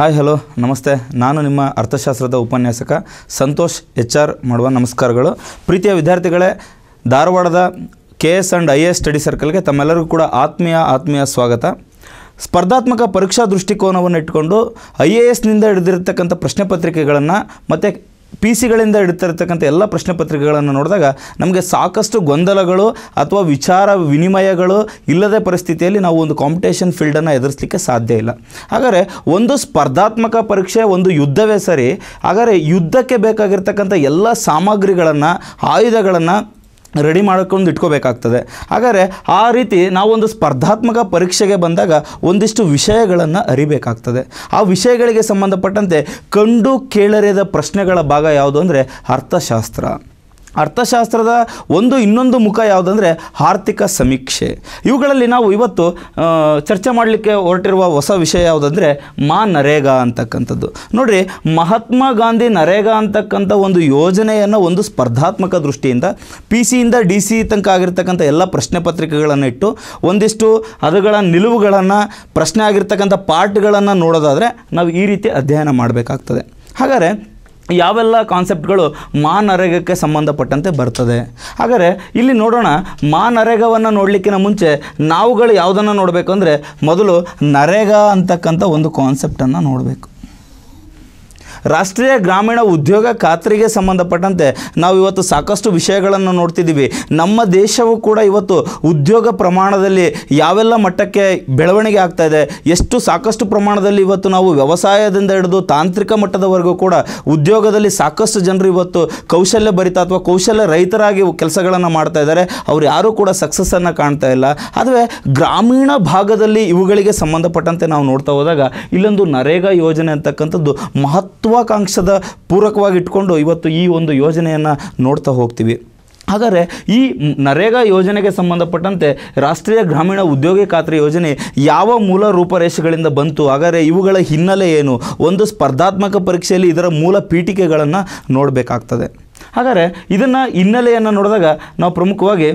Hi hello ನಮಸ್ತೆ. ನಾನು ನಿಮ್ಮ ಅರ್ಥಶಾಸ್ತ್ರದ ಉಪನ್ಯಾಸಕ ಸಂತೋಷ್ ಎಚ್ ಆರ್ ಮಾಡುವ ನಮಸ್ಕಾರಗಳು. ಪ್ರೀತಿಯ ವಿದ್ಯಾರ್ಥಿಗಳೇ, ಧಾರವಾಡದ K S and I A study ಸರ್ಕಲ್ಗೆ ತಮ್ಮೆಲ್ಲರಿಗೂ ಕೂಡ ಆತ್ಮೀಯ ಆತ್ಮೀಯ ಸ್ವಾಗತ. ಸ್ಪರ್ಧಾತ್ಮಕ ಪರೀಕ್ಷಾ ದೃಷ್ಟಿಕೋನವನ್ನು ಇಟ್ಕೊಂಡು ಐ ಎ ಎಸ್ನಿಂದ ಹಿಡಿದಿರತಕ್ಕಂಥ ಪ್ರಶ್ನೆ ಪತ್ರಿಕೆಗಳನ್ನು ಮತ್ತು ಪಿ ಸಿಗಳಿಂದ ಇಡ್ತಿರ್ತಕ್ಕಂಥ ಎಲ್ಲ ಪ್ರಶ್ನೆ ಪತ್ರಿಕೆಗಳನ್ನು ನೋಡಿದಾಗ ನಮಗೆ ಸಾಕಷ್ಟು ಗೊಂದಲಗಳು ಅಥವಾ ವಿಚಾರ ವಿನಿಮಯಗಳು ಇಲ್ಲದ ಪರಿಸ್ಥಿತಿಯಲ್ಲಿ ನಾವು ಒಂದು ಕಾಂಪಿಟೇಷನ್ ಫೀಲ್ಡನ್ನು ಎದುರಿಸಲಿಕ್ಕೆ ಸಾಧ್ಯ ಇಲ್ಲ. ಹಾಗಾದರೆ ಒಂದು ಸ್ಪರ್ಧಾತ್ಮಕ ಪರೀಕ್ಷೆ, ಒಂದು ಯುದ್ಧವೇ ಸರಿ, ಹಾಗಾದರೆ ಯುದ್ಧಕ್ಕೆ ಬೇಕಾಗಿರ್ತಕ್ಕಂಥ ಎಲ್ಲ ಸಾಮಗ್ರಿಗಳನ್ನು, ಆಯುಧಗಳನ್ನು ರೆಡಿ ಮಾಡ್ಕೊಂಡು ಇಟ್ಕೋಬೇಕಾಗ್ತದೆ. ಹಾಗಾದರೆ ಆ ರೀತಿ ನಾವೊಂದು ಸ್ಪರ್ಧಾತ್ಮಕ ಪರೀಕ್ಷೆಗೆ ಬಂದಾಗ ಒಂದಿಷ್ಟು ವಿಷಯಗಳನ್ನು ಅರಿಬೇಕಾಗ್ತದೆ. ಆ ವಿಷಯಗಳಿಗೆ ಸಂಬಂಧಪಟ್ಟಂತೆ ಕಂಡು ಕೇಳರಿಯದ ಪ್ರಶ್ನೆಗಳ ಭಾಗ ಯಾವುದು ಅಂದರೆ ಅರ್ಥಶಾಸ್ತ್ರ. ಅರ್ಥಶಾಸ್ತ್ರದ ಒಂದು ಇನ್ನೊಂದು ಮುಖ ಯಾವುದಂದರೆ ಆರ್ಥಿಕ ಸಮೀಕ್ಷೆ. ಇವುಗಳಲ್ಲಿ ನಾವು ಇವತ್ತು ಚರ್ಚೆ ಮಾಡಲಿಕ್ಕೆ ಹೊರಟಿರುವ ಹೊಸ ವಿಷಯ ಯಾವುದಂದರೆ ಮಾ ನರೇಗಾ ಅಂತಕ್ಕಂಥದ್ದು. ನೋಡಿರಿ, ಮಹಾತ್ಮ ಗಾಂಧಿ ನರೇಗಾ ಅಂತಕ್ಕಂಥ ಒಂದು ಯೋಜನೆಯನ್ನು ಒಂದು ಸ್ಪರ್ಧಾತ್ಮಕ ದೃಷ್ಟಿಯಿಂದ, ಪಿ ಸಿಯಿಂದ ಡಿ ಸಿ ತನಕ ಆಗಿರ್ತಕ್ಕಂಥ ಎಲ್ಲ ಪ್ರಶ್ನೆ ಪತ್ರಿಕೆಗಳನ್ನು ಇಟ್ಟು, ಒಂದಿಷ್ಟು ಅದುಗಳ ನಿಲುವುಗಳನ್ನು, ಪ್ರಶ್ನೆ ಆಗಿರ್ತಕ್ಕಂಥ ಪಾರ್ಟ್ಗಳನ್ನು ನೋಡೋದಾದರೆ ನಾವು ಈ ರೀತಿ ಅಧ್ಯಯನ ಮಾಡಬೇಕಾಗ್ತದೆ. ಹಾಗಾದರೆ ಯಾವೆಲ್ಲ ಕಾನ್ಸೆಪ್ಟ್ಗಳು ಮಾನರೇಗಕ್ಕೆ ಸಂಬಂಧಪಟ್ಟಂತೆ ಬರ್ತದೆ? ಹಾಗಾದರೆ ಇಲ್ಲಿ ನೋಡೋಣ, ಮಾನರೇಗವನ್ನು ನೋಡಲಿಕ್ಕಿಂತ ಮುಂಚೆ ನಾವುಗಳು ಯಾವುದನ್ನು ನೋಡಬೇಕು ಅಂದರೆ ಮೊದಲು ನರೇಗಾ ಅಂತಕ್ಕಂಥ ಒಂದು ಕಾನ್ಸೆಪ್ಟನ್ನು ನೋಡಬೇಕು. ರಾಷ್ಟ್ರೀಯ ಗ್ರಾಮೀಣ ಉದ್ಯೋಗ ಖಾತ್ರಿಗೆ ಸಂಬಂಧಪಟ್ಟಂತೆ ನಾವು ಇವತ್ತು ಸಾಕಷ್ಟು ವಿಷಯಗಳನ್ನು ನೋಡ್ತಿದ್ದೀವಿ. ನಮ್ಮ ದೇಶವು ಕೂಡ ಇವತ್ತು ಉದ್ಯೋಗ ಪ್ರಮಾಣದಲ್ಲಿ ಯಾವೆಲ್ಲ ಮಟ್ಟಕ್ಕೆ ಬೆಳವಣಿಗೆ ಆಗ್ತಾ ಇದೆ, ಎಷ್ಟು ಸಾಕಷ್ಟು ಪ್ರಮಾಣದಲ್ಲಿ ಇವತ್ತು ನಾವು ವ್ಯವಸಾಯದಿಂದ ಹಿಡಿದು ತಾಂತ್ರಿಕ ಮಟ್ಟದವರೆಗೂ ಕೂಡ ಉದ್ಯೋಗದಲ್ಲಿ ಸಾಕಷ್ಟು ಜನರು ಇವತ್ತು ಕೌಶಲ್ಯ ಭರಿತ ಅಥವಾ ಕೌಶಲ್ಯ ರೈತರಾಗಿ ಕೆಲಸಗಳನ್ನು ಮಾಡ್ತಾ ಇದ್ದಾರೆ. ಅವ್ರು ಯಾರೂ ಕೂಡ ಸಕ್ಸಸ್ಸನ್ನು ಕಾಣ್ತಾ ಇಲ್ಲ. ಆದರೆ ಗ್ರಾಮೀಣ ಭಾಗದಲ್ಲಿ ಇವುಗಳಿಗೆ ಸಂಬಂಧಪಟ್ಟಂತೆ ನಾವು ನೋಡ್ತಾ ಹೋದಾಗ ಇಲ್ಲೊಂದು ನರೇಗಾ ಯೋಜನೆ ಅಂತಕ್ಕಂಥದ್ದು ಮಹತ್ವಾಕಾಂಕ್ಷದ ಪೂರಕವಾಗಿ ಇಟ್ಕೊಂಡು ಇವತ್ತು ಈ ಒಂದು ಯೋಜನೆಯನ್ನು ನೋಡ್ತಾ ಹೋಗ್ತೀವಿ. ಹಾಗಾದರೆ ಈ ನರೇಗಾ ಯೋಜನೆಗೆ ಸಂಬಂಧಪಟ್ಟಂತೆ ರಾಷ್ಟ್ರೀಯ ಗ್ರಾಮೀಣ ಉದ್ಯೋಗ ಖಾತ್ರಿ ಯೋಜನೆ ಯಾವ ಮೂಲ ರೂಪರೇಷೆಗಳಿಂದ ಬಂತು? ಹಾಗಾದರೆ ಇವುಗಳ ಹಿನ್ನೆಲೆ ಏನು? ಒಂದು ಸ್ಪರ್ಧಾತ್ಮಕ ಪರೀಕ್ಷೆಯಲ್ಲಿ ಇದರ ಮೂಲ ಪೀಠಿಕೆಗಳನ್ನು ನೋಡಬೇಕಾಗ್ತದೆ. ಹಾಗಾದರೆ ಇದನ್ನು ಹಿನ್ನೆಲೆಯನ್ನು ನೋಡಿದಾಗ ನಾವು ಪ್ರಮುಖವಾಗಿ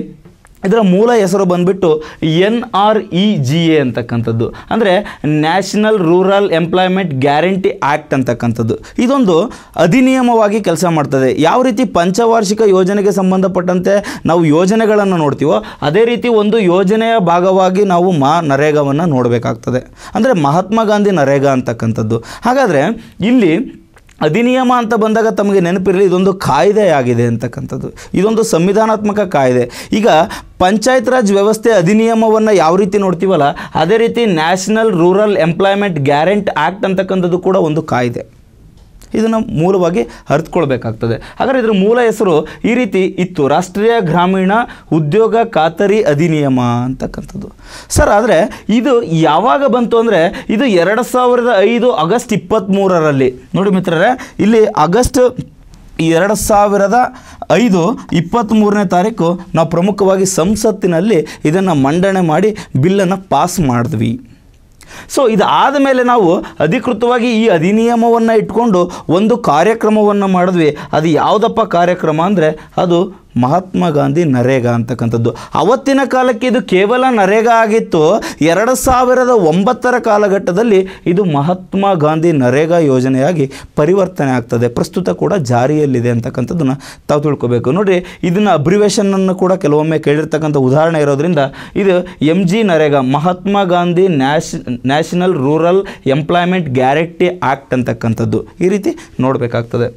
ಇದರ ಮೂಲ ಹೆಸರು ಬಂದುಬಿಟ್ಟು N R E G A ಅಂತಕ್ಕಂಥದ್ದು. ಅಂದರೆ national rural employment guarantee act ಅಂತಕ್ಕಂಥದ್ದು. ಇದೊಂದು ಅಧಿನಿಯಮವಾಗಿ ಕೆಲಸ ಮಾಡ್ತದೆ. ಯಾವ ರೀತಿ ಪಂಚವಾರ್ಷಿಕ ಯೋಜನೆಗೆ ಸಂಬಂಧಪಟ್ಟಂತೆ ನಾವು ಯೋಜನೆಗಳನ್ನು ನೋಡ್ತೀವೋ, ಅದೇ ರೀತಿ ಒಂದು ಯೋಜನೆಯ ಭಾಗವಾಗಿ ನಾವು ಮಾ ನರೇಗಾವನ್ನು ನೋಡಬೇಕಾಗ್ತದೆ. ಅಂದರೆ ಮಹಾತ್ಮ ಗಾಂಧಿ ನರೇಗಾ ಅಂತಕ್ಕಂಥದ್ದು. ಹಾಗಾದರೆ ಇಲ್ಲಿ ಅಧಿನಿಯಮ ಅಂತ ಬಂದಾಗ ತಮಗೆ ನೆನಪಿರಲಿ, ಇದೊಂದು ಕಾಯ್ದೆ ಆಗಿದೆ ಅಂತಕ್ಕಂಥದ್ದು. ಇದೊಂದು ಸಂವಿಧಾನಾತ್ಮಕ ಕಾಯ್ದೆ. ಈಗ ಪಂಚಾಯತ್ ರಾಜ್ ವ್ಯವಸ್ಥೆ ಅಧಿನಿಯಮವನ್ನು ಯಾವ ರೀತಿ ನೋಡ್ತೀವಲ್ಲ, ಅದೇ ರೀತಿ national rural employment guarantee act ಅಂತಕ್ಕಂಥದ್ದು ಕೂಡ ಒಂದು ಕಾಯ್ದೆ. ಇದನ್ನು ಮೂಲವಾಗಿ ಅರ್ಥಕೊಳ್ಬೇಕಾಗ್ತದೆ ಹಾಗಾದರೆ ಇದರ ಮೂಲ ಹೆಸರು ಈ ರೀತಿ ಇತ್ತು. ರಾಷ್ಟ್ರೀಯ ಗ್ರಾಮೀಣ ಉದ್ಯೋಗ ಖಾತರಿ ಅಧಿನಿಯಮ ಅಂತಕ್ಕಂಥದ್ದು. ಸರ್, ಆದರೆ ಇದು ಯಾವಾಗ ಬಂತು ಅಂದರೆ ಇದು ಎರಡು ಸಾವಿರದ ಐದು ಆಗಸ್ಟ್ ಇಪ್ಪತ್ತ್ಮೂರರಲ್ಲಿ ನೋಡಿ ಮಿತ್ರರೇ, ಇಲ್ಲಿ ಆಗಸ್ಟ್ ಎರಡು ಸಾವಿರದ ಐದು ಇಪ್ಪತ್ತ್ಮೂರನೇ ತಾರೀಕು ನಾವು ಪ್ರಮುಖವಾಗಿ ಸಂಸತ್ತಿನಲ್ಲಿ ಇದನ್ನು ಮಂಡನೆ ಮಾಡಿ ಬಿಲ್ಲನ್ನು ಪಾಸ್ ಮಾಡಿದ್ವಿ. ಸೊ ಇದಾದ ಮೇಲೆ ನಾವು ಅಧಿಕೃತವಾಗಿ ಈ ಅಧಿನಿಯಮವನ್ನು ಇಟ್ಕೊಂಡು ಒಂದು ಕಾರ್ಯಕ್ರಮವನ್ನು ಮಾಡಿದ್ವಿ. ಅದು ಯಾವುದಪ್ಪ ಕಾರ್ಯಕ್ರಮ ಅಂದರೆ ಅದು ಮಹಾತ್ಮ ಗಾಂಧಿ ನರೇಗಾ ಅಂತಕ್ಕಂಥದ್ದು. ಅವತ್ತಿನ ಕಾಲಕ್ಕೆ ಇದು ಕೇವಲ ನರೇಗಾ ಆಗಿತ್ತು, ಎರಡು ಸಾವಿರದ ಒಂಬತ್ತರ ಕಾಲಘಟ್ಟದಲ್ಲಿ ಇದು ಮಹಾತ್ಮ ಗಾಂಧಿ ನರೇಗಾ ಯೋಜನೆಯಾಗಿ ಪರಿವರ್ತನೆ ಆಗ್ತದೆ. ಪ್ರಸ್ತುತ ಕೂಡ ಜಾರಿಯಲ್ಲಿದೆ ಅಂತಕ್ಕಂಥದ್ದನ್ನು ತಾವು ತಿಳ್ಕೊಬೇಕು. ನೋಡಿ ಇದನ್ನು ಅಬ್ರಿವೇಶನನ್ನು ಕೂಡ ಕೆಲವೊಮ್ಮೆ ಕೇಳಿರ್ತಕ್ಕಂಥ ಉದಾಹರಣೆ ಇರೋದ್ರಿಂದ ಇದು M G NREGA, Mahatma Gandhi ನ್ಯಾಷ್ national rural employment guarantee act ಅಂತಕ್ಕಂಥದ್ದು. ಈ ರೀತಿ ನೋಡಬೇಕಾಗ್ತದೆ.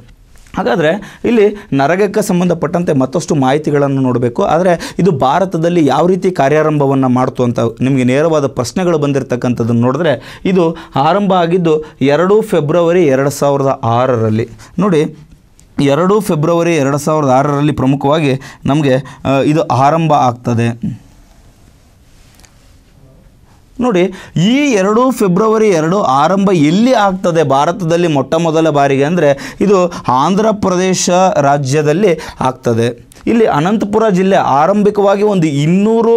ಹಾಗಾದರೆ ಇಲ್ಲಿ ನರಗಕ್ಕೆ ಸಂಬಂಧಪಟ್ಟಂತೆ ಮತ್ತಷ್ಟು ಮಾಹಿತಿಗಳನ್ನು ನೋಡಬೇಕು. ಆದರೆ ಇದು ಭಾರತದಲ್ಲಿ ಯಾವ ರೀತಿ ಕಾರ್ಯಾರಂಭವನ್ನು ಮಾಡ್ತು ಅಂತ ನಿಮಗೆ ನೇರವಾದ ಪ್ರಶ್ನೆಗಳು ಬಂದಿರತಕ್ಕಂಥದ್ದನ್ನು ನೋಡಿದ್ರೆ ಇದು ಆರಂಭ ಆಗಿದ್ದು ಎರಡು ಫೆಬ್ರವರಿ ಎರಡು ಸಾವಿರದ ಆರರಲ್ಲಿ. ನೋಡಿ, ಎರಡು ಫೆಬ್ರವರಿ ಎರಡು ಸಾವಿರದ ಆರರಲ್ಲಿ ಪ್ರಮುಖವಾಗಿ ನಮಗೆ ಇದು ಆರಂಭ ಆಗ್ತದೆ. ನೋಡಿ, ಈ ಎರಡು ಫೆಬ್ರವರಿ ಎರಡು ಆರಂಭ ಎಲ್ಲಿ ಆಗ್ತದೆ ಭಾರತದಲ್ಲಿ ಮೊಟ್ಟ ಮೊದಲ ಬಾರಿಗೆ ಅಂದರೆ ಇದು ಆಂಧ್ರ ಪ್ರದೇಶ ರಾಜ್ಯದಲ್ಲಿ ಆಗ್ತದೆ. ಇಲ್ಲಿ ಅನಂತಪುರ ಜಿಲ್ಲೆ ಆರಂಭಿಕವಾಗಿ ಒಂದು ಇನ್ನೂರು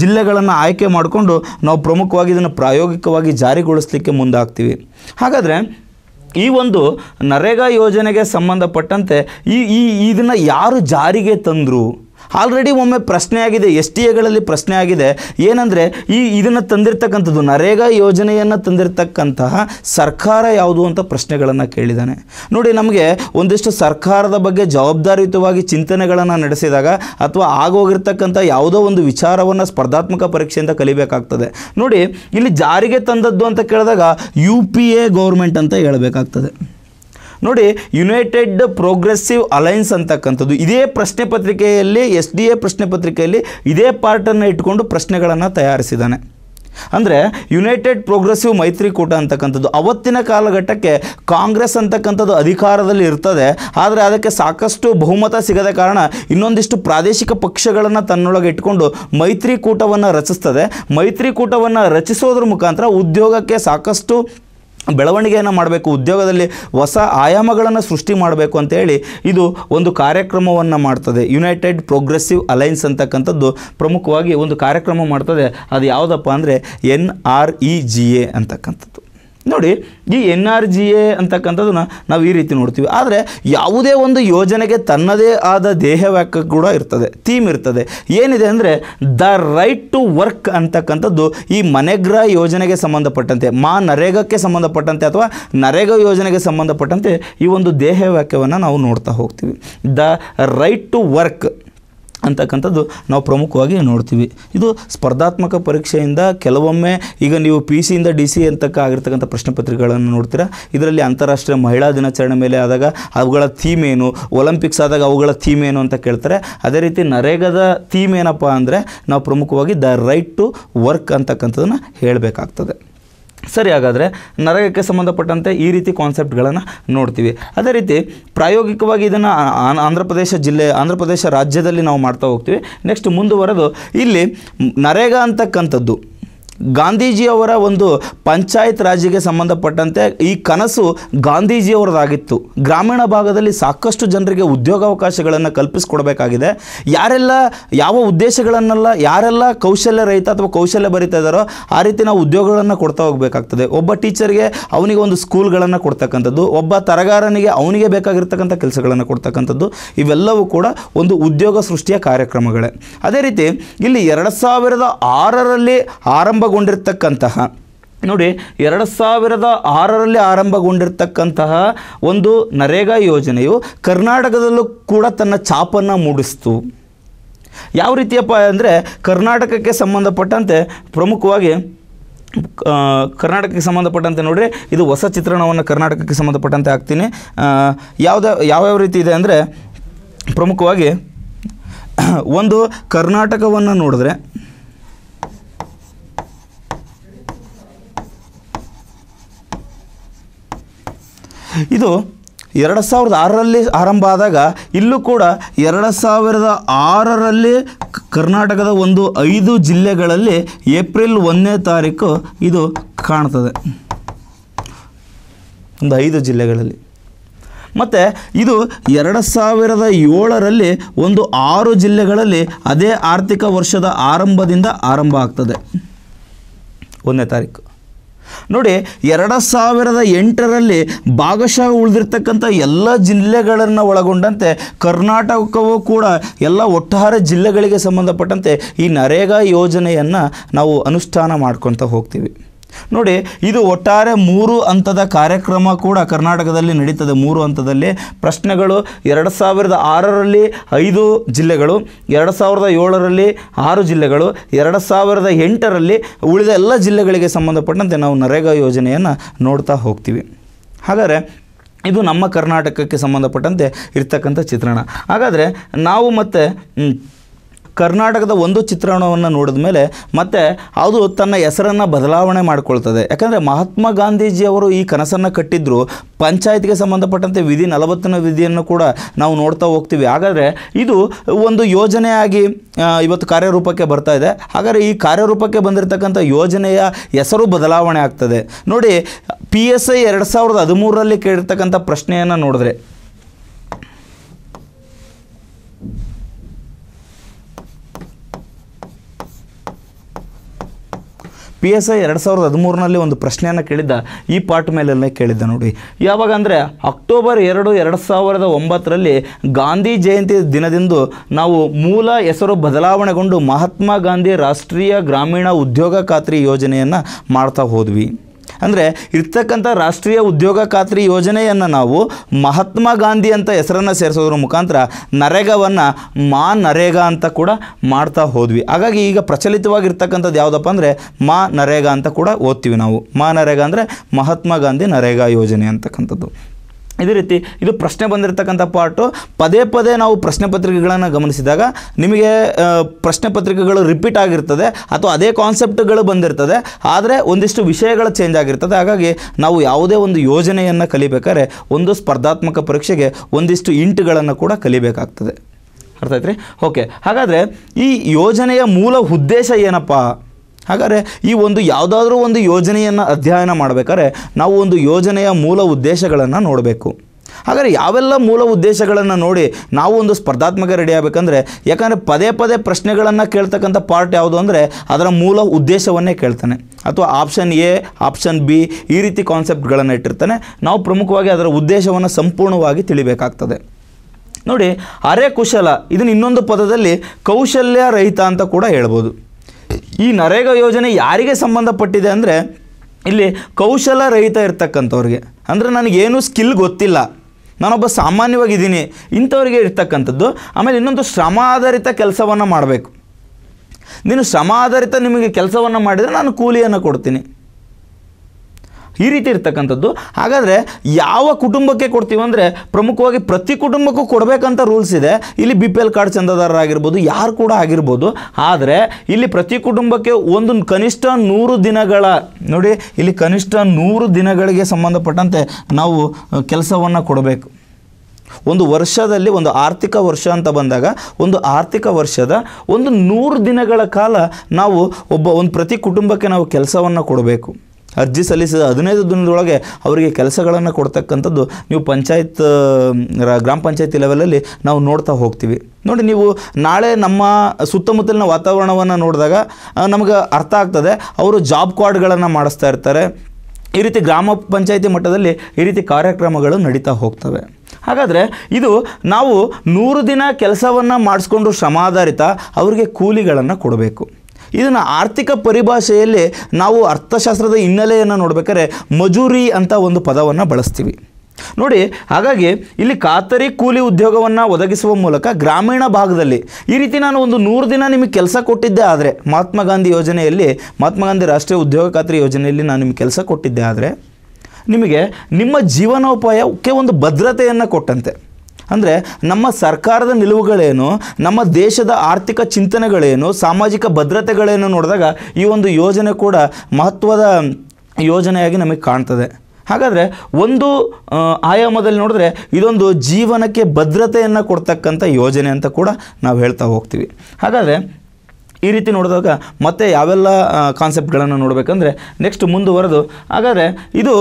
ಜಿಲ್ಲೆಗಳನ್ನು ಆಯ್ಕೆ ಮಾಡಿಕೊಂಡು ನಾವು ಪ್ರಮುಖವಾಗಿ ಇದನ್ನು ಪ್ರಾಯೋಗಿಕವಾಗಿ ಜಾರಿಗೊಳಿಸಲಿಕ್ಕೆ ಮುಂದಾಗ್ತೀವಿ. ಹಾಗಾದರೆ ಈ ಒಂದು ನರೇಗಾ ಯೋಜನೆಗೆ ಸಂಬಂಧಪಟ್ಟಂತೆ ಈ ಈ, ಇದನ್ನು ಯಾರು ಜಾರಿಗೆ ತಂದರು? ಆಲ್ರೆಡಿ ಒಮ್ಮೆ ಪ್ರಶ್ನೆ ಆಗಿದೆ, ಎಸ್ ಟಿ ಎಗಳಲ್ಲಿ ಪ್ರಶ್ನೆ ಆಗಿದೆ. ಏನಂದರೆ, ಈ ಇದನ್ನು ತಂದಿರ್ತಕ್ಕಂಥದ್ದು ನರೇಗಾ ಯೋಜನೆಯನ್ನು ತಂದಿರತಕ್ಕಂತಹ ಸರ್ಕಾರ ಯಾವುದು ಅಂತ ಪ್ರಶ್ನೆಗಳನ್ನು ಕೇಳಿದ್ದಾನೆ ನೋಡಿ, ನಮಗೆ ಒಂದಿಷ್ಟು ಸರ್ಕಾರದ ಬಗ್ಗೆ ಜವಾಬ್ದಾರಿಯುತವಾಗಿ ಚಿಂತನೆಗಳನ್ನು ನಡೆಸಿದಾಗ ಅಥವಾ ಆಗೋಗಿರ್ತಕ್ಕಂಥ ಯಾವುದೋ ಒಂದು ವಿಚಾರವನ್ನು ಸ್ಪರ್ಧಾತ್ಮಕ ಪರೀಕ್ಷೆಯಿಂದ ಕಲಿಬೇಕಾಗ್ತದೆ. ನೋಡಿ, ಇಲ್ಲಿ ಜಾರಿಗೆ ತಂದದ್ದು ಅಂತ ಕೇಳಿದಾಗ ಯು ಪಿ ಎ ಗೌರ್ಮೆಂಟ್ ಅಂತ ಹೇಳಬೇಕಾಗ್ತದೆ. ನೋಡಿ ಯುನೈಟೆಡ್ ಪ್ರೋಗ್ರೆಸಿವ್ ಅಲೈನ್ಸ್ ಅಂತಕ್ಕಂಥದ್ದು, ಇದೇ ಪ್ರಶ್ನೆ ಪತ್ರಿಕೆಯಲ್ಲಿ ಎಸ್ ಡಿ ಎ ಪ್ರಶ್ನೆ ಪತ್ರಿಕೆಯಲ್ಲಿ ಇದೇ ಪಾರ್ಟನ್ನು ಇಟ್ಕೊಂಡು ಪ್ರಶ್ನೆಗಳನ್ನು ತಯಾರಿಸಿದ್ದಾನೆ. ಅಂದರೆ ಯುನೈಟೆಡ್ ಪ್ರೋಗ್ರೆಸಿವ್ ಮೈತ್ರಿಕೂಟ ಅಂತಕ್ಕಂಥದ್ದು, ಅವತ್ತಿನ ಕಾಲಘಟ್ಟಕ್ಕೆ ಕಾಂಗ್ರೆಸ್ ಅಂತಕ್ಕಂಥದ್ದು ಅಧಿಕಾರದಲ್ಲಿ ಇರ್ತದೆ, ಆದರೆ ಅದಕ್ಕೆ ಸಾಕಷ್ಟು ಬಹುಮತ ಸಿಗದ ಕಾರಣ ಇನ್ನೊಂದಿಷ್ಟು ಪ್ರಾದೇಶಿಕ ಪಕ್ಷಗಳನ್ನು ತನ್ನೊಳಗೆ ಇಟ್ಕೊಂಡು ಮೈತ್ರಿಕೂಟವನ್ನು ರಚಿಸ್ತದೆ. ಮೈತ್ರಿಕೂಟವನ್ನು ರಚಿಸೋದ್ರ ಮುಖಾಂತರ ಉದ್ಯೋಗಕ್ಕೆ ಸಾಕಷ್ಟು ಬೆಳವಣಿಗೆಯನ್ನು ಮಾಡಬೇಕು, ಉದ್ಯೋಗದಲ್ಲಿ ಹೊಸ ಆಯಾಮಗಳನ್ನು ಸೃಷ್ಟಿ ಮಾಡಬೇಕು ಅಂತೇಳಿ ಇದು ಒಂದು ಕಾರ್ಯಕ್ರಮವನ್ನು ಮಾಡ್ತದೆ. ಯುನೈಟೆಡ್ ಪ್ರೋಗ್ರೆಸಿವ್ ಅಲೈನ್ಸ್ ಅಂತಕ್ಕಂಥದ್ದು ಪ್ರಮುಖವಾಗಿ ಒಂದು ಕಾರ್ಯಕ್ರಮ ಮಾಡ್ತದೆ. ಅದು ಯಾವುದಪ್ಪ ಅಂದರೆ N R E G A ಅಂತಕ್ಕಂಥದ್ದು. ನೋಡಿ, ಈ ಎನ್ ಆರ್ ಜಿ ಎ ಅಂತಕ್ಕಂಥದ್ದನ್ನ ನಾವು ಈ ರೀತಿ ನೋಡ್ತೀವಿ. ಆದರೆ ಯಾವುದೇ ಒಂದು ಯೋಜನೆಗೆ ತನ್ನದೇ ಆದ ದೇಹವ್ಯಾಕ್ಯ ಕೂಡ ಇರ್ತದೆ, ಥೀಮ್ ಇರ್ತದೆ. ಏನಿದೆ ಅಂದರೆ, ದ ರೈಟ್ ಟು ವರ್ಕ್ ಅಂತಕ್ಕಂಥದ್ದು ಈ ಮನೆಗ್ರಹ ಯೋಜನೆಗೆ ಸಂಬಂಧಪಟ್ಟಂತೆ, ಮಾ ನರೇಗಕ್ಕೆ ಸಂಬಂಧಪಟ್ಟಂತೆ ಅಥವಾ ನರೇಗಾ ಯೋಜನೆಗೆ ಸಂಬಂಧಪಟ್ಟಂತೆ ಈ ಒಂದು ದೇಹ ವ್ಯಾಕ್ಯವನ್ನು ನಾವು ನೋಡ್ತಾ ಹೋಗ್ತೀವಿ. ದ ರೈಟ್ ಟು ವರ್ಕ್ ಅಂತಕ್ಕಂಥದ್ದು ನಾವು ಪ್ರಮುಖವಾಗಿ ನೋಡ್ತೀವಿ. ಇದು ಸ್ಪರ್ಧಾತ್ಮಕ ಪರೀಕ್ಷೆಯಿಂದ ಕೆಲವೊಮ್ಮೆ ಈಗ ನೀವು ಪಿ ಸಿಯಿಂದ ಡಿ ಸಿ ಅಂತಕ್ಕ ಆಗಿರ್ತಕ್ಕಂಥ ಪ್ರಶ್ನೆ ಪತ್ರಿಕೆಗಳನ್ನು ನೋಡ್ತೀರಾ? ಇದರಲ್ಲಿ ಅಂತಾರಾಷ್ಟ್ರೀಯ ಮಹಿಳಾ ದಿನಾಚರಣೆ ಮೇಲೆ ಆದಾಗ ಅವುಗಳ ಥೀಮ್ ಏನು? ಒಲಿಂಪಿಕ್ಸ್ ಆದಾಗ ಅವುಗಳ ಥೀಮ್ ಏನು ಅಂತ ಕೇಳ್ತಾರೆ. ಅದೇ ರೀತಿ ನರೇಗದ ಥೀಮ್ ಏನಪ್ಪ ಅಂದರೆ ನಾವು ಪ್ರಮುಖವಾಗಿ ದ ರೈಟ್ ಟು ವರ್ಕ್ ಅಂತಕ್ಕಂಥದ್ದನ್ನು ಹೇಳಬೇಕಾಗ್ತದೆ. ಸರಿ, ಹಾಗಾದರೆ ನರಕಕ್ಕೆ ಸಂಬಂಧಪಟ್ಟಂತೆ ಈ ರೀತಿ ಕಾನ್ಸೆಪ್ಟ್ಗಳನ್ನು ನೋಡ್ತೀವಿ. ಅದೇ ರೀತಿ ಪ್ರಾಯೋಗಿಕವಾಗಿ ಇದನ್ನು ಆಂಧ್ರ ಪ್ರದೇಶ ಜಿಲ್ಲೆ ಆಂಧ್ರ ಪ್ರದೇಶ ರಾಜ್ಯದಲ್ಲಿ ನಾವು ಮಾಡ್ತಾ ಹೋಗ್ತೀವಿ. ನೆಕ್ಸ್ಟ್ ಮುಂದುವರೆದು ಇಲ್ಲಿ ನರೇಗಾ ಅಂತಕ್ಕಂಥದ್ದು. ಗಾಂಧೀಜಿಯವರ ಒಂದು ಪಂಚಾಯತ್ ರಾಜಿಗೆ ಸಂಬಂಧಪಟ್ಟಂತೆ ಈ ಕನಸು ಗಾಂಧೀಜಿಯವರದಾಗಿತ್ತು. ಗ್ರಾಮೀಣ ಭಾಗದಲ್ಲಿ ಸಾಕಷ್ಟು ಜನರಿಗೆ ಉದ್ಯೋಗಾವಕಾಶಗಳನ್ನು ಕಲ್ಪಿಸಿಕೊಡಬೇಕಾಗಿದೆ. ಯಾರೆಲ್ಲ, ಯಾವ ಉದ್ದೇಶಗಳನ್ನೆಲ್ಲ, ಯಾರೆಲ್ಲ ಕೌಶಲ್ಯ ರಹಿತ ಅಥವಾ ಕೌಶಲ್ಯ ಬರಿತಾ ಇದ್ದಾರೋ ಆ ರೀತಿ ನಾವು ಉದ್ಯೋಗಗಳನ್ನು ಕೊಡ್ತಾ ಹೋಗಬೇಕಾಗ್ತದೆ. ಒಬ್ಬ ಟೀಚರ್ಗೆ ಅವನಿಗೆ ಒಂದು ಸ್ಕೂಲ್ಗಳನ್ನು ಕೊಡ್ತಕ್ಕಂಥದ್ದು, ಒಬ್ಬ ತರಗಾರನಿಗೆ ಅವನಿಗೆ ಬೇಕಾಗಿರ್ತಕ್ಕಂಥ ಕೆಲಸಗಳನ್ನು ಕೊಡ್ತಕ್ಕಂಥದ್ದು, ಇವೆಲ್ಲವೂ ಕೂಡ ಒಂದು ಉದ್ಯೋಗ ಸೃಷ್ಟಿಯ ಕಾರ್ಯಕ್ರಮಗಳೇ. ಅದೇ ರೀತಿ ಇಲ್ಲಿ ಎರಡು ಸಾವಿರದ ಆರರಲ್ಲಿ ಆರಂಭಗೊಂಡಿರ್ತಕ್ಕಂತಹ, ನೋಡಿ, ಎರಡು ಸಾವಿರದ ಆರರಲ್ಲಿ ಆರಂಭಗೊಂಡಿರ್ತಕ್ಕಂತಹ ಒಂದು ನರೇಗಾ ಯೋಜನೆಯು ಕರ್ನಾಟಕದಲ್ಲೂ ಕೂಡ ತನ್ನ ಛಾಪನ್ನು ಮೂಡಿಸ್ತು. ಯಾವ ರೀತಿಯಪ್ಪ ಅಂದರೆ, ಕರ್ನಾಟಕಕ್ಕೆ ಸಂಬಂಧಪಟ್ಟಂತೆ ಪ್ರಮುಖವಾಗಿ ಕರ್ನಾಟಕಕ್ಕೆ ಸಂಬಂಧಪಟ್ಟಂತೆ ನೋಡಿರಿ, ಇದು ಹೊಸ ಚಿತ್ರಣವನ್ನು ಕರ್ನಾಟಕಕ್ಕೆ ಸಂಬಂಧಪಟ್ಟಂತೆ ಹಾಕ್ತೀನಿ. ಯಾವುದ, ಯಾವ್ಯಾವ ರೀತಿ ಇದೆ ಅಂದರೆ, ಪ್ರಮುಖವಾಗಿ, ಒಂದು ಕರ್ನಾಟಕವನ್ನು ನೋಡಿದ್ರೆ ಇದು ಎರಡು ಸಾವಿರದ ಆರರಲ್ಲಿ ಆರಂಭ ಆದಾಗ ಇಲ್ಲೂ ಕೂಡ ಎರಡು ಸಾವಿರದ ಆರರಲ್ಲಿ ಕರ್ನಾಟಕದ ಒಂದು ಐದು ಜಿಲ್ಲೆಗಳಲ್ಲಿ ಏಪ್ರಿಲ್ ಒಂದನೇ ತಾರೀಕು ಇದು ಕಾಣ್ತದೆ. ಒಂದು ಐದು ಜಿಲ್ಲೆಗಳಲ್ಲಿ. ಮತ್ತು ಇದು ಎರಡು ಸಾವಿರದ ಏಳರಲ್ಲಿ ಒಂದು ಆರು ಜಿಲ್ಲೆಗಳಲ್ಲಿ ಅದೇ ಆರ್ಥಿಕ ವರ್ಷದ ಆರಂಭದಿಂದ ಆರಂಭ ಆಗ್ತದೆ. ಒಂದನೇ ತಾರೀಕು. ನೋಡಿ ಎರಡು ಸಾವಿರದ ಎಂಟರಲ್ಲಿ ಭಾಗಶಃ ಉಳಿದಿರ್ತಕ್ಕಂಥ ಎಲ್ಲ ಜಿಲ್ಲೆಗಳನ್ನು ಒಳಗೊಂಡಂತೆ ಕರ್ನಾಟಕವೂ ಕೂಡ ಎಲ್ಲ ಒಟ್ಟಾರೆ ಜಿಲ್ಲೆಗಳಿಗೆ ಸಂಬಂಧಪಟ್ಟಂತೆ ಈ ನರೇಗಾ ಯೋಜನೆಯನ್ನು ನಾವು ಅನುಷ್ಠಾನ ಮಾಡ್ಕೊತ ಹೋಗ್ತೀವಿ. ನೋಡಿ, ಇದು ಒಟ್ಟಾರೆ ಮೂರು ಹಂತದ ಕಾರ್ಯಕ್ರಮ ಕೂಡ ಕರ್ನಾಟಕದಲ್ಲಿ ನಡೀತದೆ. ಮೂರು ಹಂತದಲ್ಲಿ ಪ್ರಶ್ನೆಗಳು ಎರಡು ಸಾವಿರದ ಆರರಲ್ಲಿ ಐದು ಜಿಲ್ಲೆಗಳು, ಎರಡು ಸಾವಿರದ ಏಳರಲ್ಲಿ ಆರು ಜಿಲ್ಲೆಗಳು, ಎರಡು ಸಾವಿರದ ಎಂಟರಲ್ಲಿ ಉಳಿದ ಎಲ್ಲ ಜಿಲ್ಲೆಗಳಿಗೆ ಸಂಬಂಧಪಟ್ಟಂತೆ ನಾವು ನರೇಗಾ ಯೋಜನೆಯನ್ನು ನೋಡ್ತಾ ಹೋಗ್ತೀವಿ. ಹಾಗಾದರೆ ಇದು ನಮ್ಮ ಕರ್ನಾಟಕಕ್ಕೆ ಸಂಬಂಧಪಟ್ಟಂತೆ ಇರ್ತಕ್ಕಂಥ ಚಿತ್ರಣ. ಹಾಗಾದರೆ ನಾವು ಮತ್ತೆ ಕರ್ನಾಟಕದ ಒಂದು ಚಿತ್ರಣವನ್ನು ನೋಡಿದ ಮೇಲೆ ಮತ್ತೆ ಅದು ತನ್ನ ಹೆಸರನ್ನು ಬದಲಾವಣೆ ಮಾಡಿಕೊಳ್ತದೆ. ಯಾಕಂದರೆ ಮಹಾತ್ಮ ಗಾಂಧೀಜಿಯವರು ಈ ಕನಸನ್ನು ಕಟ್ಟಿದ್ರು. ಪಂಚಾಯತ್ಗೆ ಸಂಬಂಧಪಟ್ಟಂತೆ ವಿಧಿ ನಲವತ್ತನೇ ವಿಧಿಯನ್ನು ಕೂಡ ನಾವು ನೋಡ್ತಾ ಹೋಗ್ತೀವಿ. ಹಾಗಾದರೆ ಇದು ಒಂದು ಯೋಜನೆಯಾಗಿ ಇವತ್ತು ಕಾರ್ಯರೂಪಕ್ಕೆ ಬರ್ತಾ ಇದೆ. ಹಾಗಾದರೆ ಈ ಕಾರ್ಯರೂಪಕ್ಕೆ ಬಂದಿರತಕ್ಕಂಥ ಯೋಜನೆಯ ಹೆಸರು ಬದಲಾವಣೆ ಆಗ್ತದೆ. ನೋಡಿ, ಪಿ ಎಸ್ ಐ ಎರಡು ಸಾವಿರದ ಹದಿಮೂರರಲ್ಲಿ ಕೇಳಿರ್ತಕ್ಕಂಥ ಪ್ರಶ್ನೆಯನ್ನು ನೋಡಿದ್ರೆ ಪಿ ಎಸ್ ಐ ಎರಡು ಸಾವಿರದ ಹದಿಮೂರರಲ್ಲಿ ಒಂದು ಪ್ರಶ್ನೆಯನ್ನು ಕೇಳಿದ್ದ, ಈ ಪಾರ್ಟ್ ಮೇಲೆಲ್ಲ ಕೇಳಿದ್ದ ನೋಡಿ. ಯಾವಾಗ ಅಂದರೆ ಅಕ್ಟೋಬರ್ ಎರಡು ಎರಡು ಸಾವಿರದ ಒಂಬತ್ತರಲ್ಲಿ ಗಾಂಧಿ ಜಯಂತಿ ದಿನದಂದು ನಾವು ಮೂಲ ಹೆಸರು ಬದಲಾವಣೆಗೊಂಡು ಮಹಾತ್ಮ ಗಾಂಧಿ ರಾಷ್ಟ್ರೀಯ ಗ್ರಾಮೀಣ ಉದ್ಯೋಗ ಖಾತ್ರಿ ಯೋಜನೆಯನ್ನು ಮಾಡ್ತಾ ಹೋದ್ವಿ. ಅಂದರೆ ಇರ್ತಕ್ಕಂಥ ರಾಷ್ಟ್ರೀಯ ಉದ್ಯೋಗ ಖಾತ್ರಿ ಯೋಜನೆಯನ್ನು ನಾವು ಮಹಾತ್ಮ ಗಾಂಧಿ ಅಂತ ಹೆಸರನ್ನು ಸೇರಿಸೋದ್ರ ಮುಖಾಂತರ ನರೇಗಾವನ್ನು ಮಾ ನರೇಗಾ ಅಂತ ಕೂಡ ಮಾಡ್ತಾ ಹೋದ್ವಿ. ಹಾಗಾಗಿ ಈಗ ಪ್ರಚಲಿತವಾಗಿರ್ತಕ್ಕಂಥದ್ದು ಯಾವುದಪ್ಪ ಅಂದರೆ ಮಾ ನರೇಗಾ ಅಂತ ಕೂಡ ಓದ್ತೀವಿ ನಾವು. ಮಾ ನರೇಗಾ ಅಂದರೆ ಮಹಾತ್ಮ ಗಾಂಧಿ ನರೇಗಾ ಯೋಜನೆ ಅಂತಕ್ಕಂಥದ್ದು. ಇದೇ ರೀತಿ ಇದು ಪ್ರಶ್ನೆ ಬಂದಿರತಕ್ಕಂಥ ಪಾರ್ಟು ಪದೇ ಪದೇ ನಾವು ಪ್ರಶ್ನೆ ಪತ್ರಿಕೆಗಳನ್ನು ಗಮನಿಸಿದಾಗ ನಿಮಗೆ ಪ್ರಶ್ನೆ ಪತ್ರಿಕೆಗಳು ರಿಪೀಟ್ ಆಗಿರ್ತದೆ ಅಥವಾ ಅದೇ ಕಾನ್ಸೆಪ್ಟ್ಗಳು ಬಂದಿರ್ತದೆ. ಆದರೆ ಒಂದಿಷ್ಟು ವಿಷಯಗಳು ಚೇಂಜ್ ಆಗಿರ್ತದೆ. ಹಾಗಾಗಿ ನಾವು ಯಾವುದೇ ಒಂದು ಯೋಜನೆಯನ್ನು ಕಲಿಬೇಕಾದ್ರೆ ಒಂದು ಸ್ಪರ್ಧಾತ್ಮಕ ಪರೀಕ್ಷೆಗೆ ಒಂದಿಷ್ಟು ಇಂಟ್ಗಳನ್ನು ಕೂಡ ಕಲಿಬೇಕಾಗ್ತದೆ. ಅರ್ಥ ಆಯ್ತು ರೀ ಓಕೆ ಹಾಗಾದರೆ ಈ ಯೋಜನೆಯ ಮೂಲ ಉದ್ದೇಶ ಏನಪ್ಪ? ಹಾಗಾದರೆ ಈ ಒಂದು ಯಾವುದಾದ್ರೂ ಒಂದು ಯೋಜನೆಯನ್ನು ಅಧ್ಯಯನ ಮಾಡಬೇಕಾದ್ರೆ ನಾವು ಒಂದು ಯೋಜನೆಯ ಮೂಲ ಉದ್ದೇಶಗಳನ್ನು ನೋಡಬೇಕು. ಹಾಗಾದರೆ ಯಾವೆಲ್ಲ ಮೂಲ ಉದ್ದೇಶಗಳನ್ನು ನೋಡಿ ನಾವು ಒಂದು ಸ್ಪರ್ಧಾತ್ಮಕ ರೆಡಿ ಆಗಬೇಕಂದ್ರೆ, ಯಾಕಂದರೆ ಪದೇ ಪದೇ ಪ್ರಶ್ನೆಗಳನ್ನು ಕೇಳ್ತಕ್ಕಂಥ ಪಾರ್ಟ್ ಯಾವುದು ಅಂದರೆ ಅದರ ಮೂಲ ಉದ್ದೇಶವನ್ನೇ ಕೇಳ್ತಾನೆ. ಅಥವಾ ಆಪ್ಷನ್ ಎ ಆಪ್ಷನ್ ಬಿ ಈ ರೀತಿ ಕಾನ್ಸೆಪ್ಟ್ಗಳನ್ನು ಇಟ್ಟಿರ್ತಾನೆ. ನಾವು ಪ್ರಮುಖವಾಗಿ ಅದರ ಉದ್ದೇಶವನ್ನು ಸಂಪೂರ್ಣವಾಗಿ ತಿಳಿಬೇಕಾಗ್ತದೆ. ನೋಡಿ, ಅರೆ ಕುಶಲ ಇದನ್ನು ಇನ್ನೊಂದು ಪದದಲ್ಲಿ ಕೌಶಲ್ಯ ರಹಿತ ಅಂತ ಕೂಡ ಹೇಳ್ಬೋದು. ಈ ನರೇಗಾ ಯೋಜನೆ ಯಾರಿಗೆ ಸಂಬಂಧಪಟ್ಟಿದೆ ಅಂದರೆ ಇಲ್ಲಿ ಕೌಶಲ ರಹಿತ ಇರ್ತಕ್ಕಂಥವ್ರಿಗೆ. ಅಂದರೆ ನನಗೇನು ಸ್ಕಿಲ್ ಗೊತ್ತಿಲ್ಲ. ನಾನೊಬ್ಬ ಸಾಮಾನ್ಯವಾಗಿದ್ದೀನಿ, ಇಂಥವ್ರಿಗೆ ಇರ್ತಕ್ಕಂಥದ್ದು. ಆಮೇಲೆ ಇನ್ನೊಂದು ಶ್ರಮ ಆಧಾರಿತ ಕೆಲಸವನ್ನು ಮಾಡಬೇಕು. ನೀನು ಶ್ರಮ ಆಧಾರಿತ ನಿಮಗೆ ಕೆಲಸವನ್ನು ಮಾಡಿದರೆ ನಾನು ಕೂಲಿಯನ್ನು ಕೊಡ್ತೀನಿ. ಈ ರೀತಿ ಇರ್ತಕ್ಕಂಥದ್ದು. ಹಾಗಾದರೆ ಯಾವ ಕುಟುಂಬಕ್ಕೆ ಕೊಡ್ತೀವಂದರೆ ಪ್ರಮುಖವಾಗಿ ಪ್ರತಿ ಕುಟುಂಬಕ್ಕೂ ಕೊಡಬೇಕಂತ ರೂಲ್ಸ್ ಇದೆ. ಇಲ್ಲಿ ಬಿ ಪಿ ಎಲ್ ಕಾರ್ಡ್ ಚಂದಾದಾರರಾಗಿರ್ಬೋದು, ಯಾರು ಕೂಡ ಆಗಿರ್ಬೋದು. ಆದರೆ ಇಲ್ಲಿ ಪ್ರತಿ ಕುಟುಂಬಕ್ಕೆ ಒಂದು ಕನಿಷ್ಠ ನೂರು ದಿನಗಳ, ನೋಡಿ, ಇಲ್ಲಿ ಕನಿಷ್ಠ ನೂರು ದಿನಗಳಿಗೆ ಸಂಬಂಧಪಟ್ಟಂತೆ ನಾವು ಕೆಲಸವನ್ನು ಕೊಡಬೇಕು. ಒಂದು ವರ್ಷದಲ್ಲಿ ಒಂದು ಆರ್ಥಿಕ ವರ್ಷ ಅಂತ ಬಂದಾಗ, ಒಂದು ಆರ್ಥಿಕ ವರ್ಷದ ಒಂದು ನೂರು ದಿನಗಳ ಕಾಲ ನಾವು ಒಬ್ಬ, ಒಂದು ಪ್ರತಿ ಕುಟುಂಬಕ್ಕೆ ನಾವು ಕೆಲಸವನ್ನು ಕೊಡಬೇಕು. ಅರ್ಜಿ ಸಲ್ಲಿಸಿದ ಹದಿನೈದು ದಿನದೊಳಗೆ ಅವರಿಗೆ ಕೆಲಸಗಳನ್ನು ಕೊಡ್ತಕ್ಕಂಥದ್ದು ನೀವು ಪಂಚಾಯತ್ ಗ್ರಾಮ ಪಂಚಾಯತಿ ಲೆವೆಲಲ್ಲಿ ನಾವು ನೋಡ್ತಾ ಹೋಗ್ತೀವಿ. ನೋಡಿ ನೀವು ನಾಳೆ ನಮ್ಮ ಸುತ್ತಮುತ್ತಲಿನ ವಾತಾವರಣವನ್ನು ನೋಡಿದಾಗ ನಮಗೆ ಅರ್ಥ ಆಗ್ತದೆ. ಅವರು ಜಾಬ್ ಕಾರ್ಡ್ಗಳನ್ನು ಮಾಡಿಸ್ತಾ ಇರ್ತಾರೆ. ಈ ರೀತಿ ಗ್ರಾಮ ಪಂಚಾಯತಿ ಮಟ್ಟದಲ್ಲಿ ಈ ರೀತಿ ಕಾರ್ಯಕ್ರಮಗಳು ನಡೀತಾ ಹೋಗ್ತವೆ. ಹಾಗಾದರೆ ಇದು ನಾವು ನೂರು ದಿನ ಕೆಲಸವನ್ನು ಮಾಡಿಸ್ಕೊಂಡು ಶ್ರಮಾಧಾರಿತ ಅವರಿಗೆ ಕೂಲಿಗಳನ್ನು ಕೊಡಬೇಕು. ಇದನ್ನು ಆರ್ಥಿಕ ಪರಿಭಾಷೆಯಲ್ಲಿ ನಾವು ಅರ್ಥಶಾಸ್ತ್ರದ ಹಿನ್ನೆಲೆಯನ್ನು ನೋಡ್ಬೇಕಾದ್ರೆ ಮಜೂರಿ ಅಂತ ಒಂದು ಪದವನ್ನು ಬಳಸ್ತೀವಿ. ನೋಡಿ, ಹಾಗಾಗಿ ಇಲ್ಲಿ ಖಾತರಿ ಕೂಲಿ ಉದ್ಯೋಗವನ್ನು ಒದಗಿಸುವ ಮೂಲಕ ಗ್ರಾಮೀಣ ಭಾಗದಲ್ಲಿ ಈ ರೀತಿ ನಾನು ಒಂದು ನೂರು ದಿನ ನಿಮಗೆ ಕೆಲಸ ಕೊಟ್ಟಿದ್ದೆ ಆದರೆ, ಮಹಾತ್ಮ ಗಾಂಧಿ ಯೋಜನೆಯಲ್ಲಿ, ಮಹಾತ್ಮ ಗಾಂಧಿ ರಾಷ್ಟ್ರೀಯ ಉದ್ಯೋಗ ಖಾತ್ರಿ ಯೋಜನೆಯಲ್ಲಿ ನಾನು ನಿಮಗೆ ಕೆಲಸ ಕೊಟ್ಟಿದ್ದೆ ಆದರೆ, ನಿಮಗೆ ನಿಮ್ಮ ಜೀವನೋಪಾಯಕ್ಕೆ ಒಂದು ಭದ್ರತೆಯನ್ನು ಕೊಟ್ಟಂತೆ. ಅಂದರೆ ನಮ್ಮ ಸರ್ಕಾರದ ನಿಲುವುಗಳೇನು, ನಮ್ಮ ದೇಶದ ಆರ್ಥಿಕ ಚಿಂತನೆಗಳೇನು, ಸಾಮಾಜಿಕ ಭದ್ರತೆಗಳೇನು ನೋಡಿದಾಗ ಈ ಒಂದು ಯೋಜನೆ ಕೂಡ ಮಹತ್ವದ ಯೋಜನೆಯಾಗಿ ನಮಗೆ ಕಾಣ್ತದೆ. ಹಾಗಾದರೆ ಒಂದು ಆಯಾಮದಲ್ಲಿ ನೋಡಿದ್ರೆ ಇದೊಂದು ಜೀವನಕ್ಕೆ ಭದ್ರತೆಯನ್ನು ಕೊಡ್ತಕ್ಕಂಥ ಯೋಜನೆ ಅಂತ ಕೂಡ ನಾವು ಹೇಳ್ತಾ ಹೋಗ್ತೀವಿ. ಹಾಗಾದರೆ ಈ ರೀತಿ ನೋಡಿದಾಗ ಮತ್ತೆ ಯಾವೆಲ್ಲ ಕಾನ್ಸೆಪ್ಟ್ಗಳನ್ನು ನೋಡಬೇಕಂದ್ರೆ ನೆಕ್ಸ್ಟ್ ಮುಂದುವರೆದು, ಹಾಗಾದರೆ ಇದು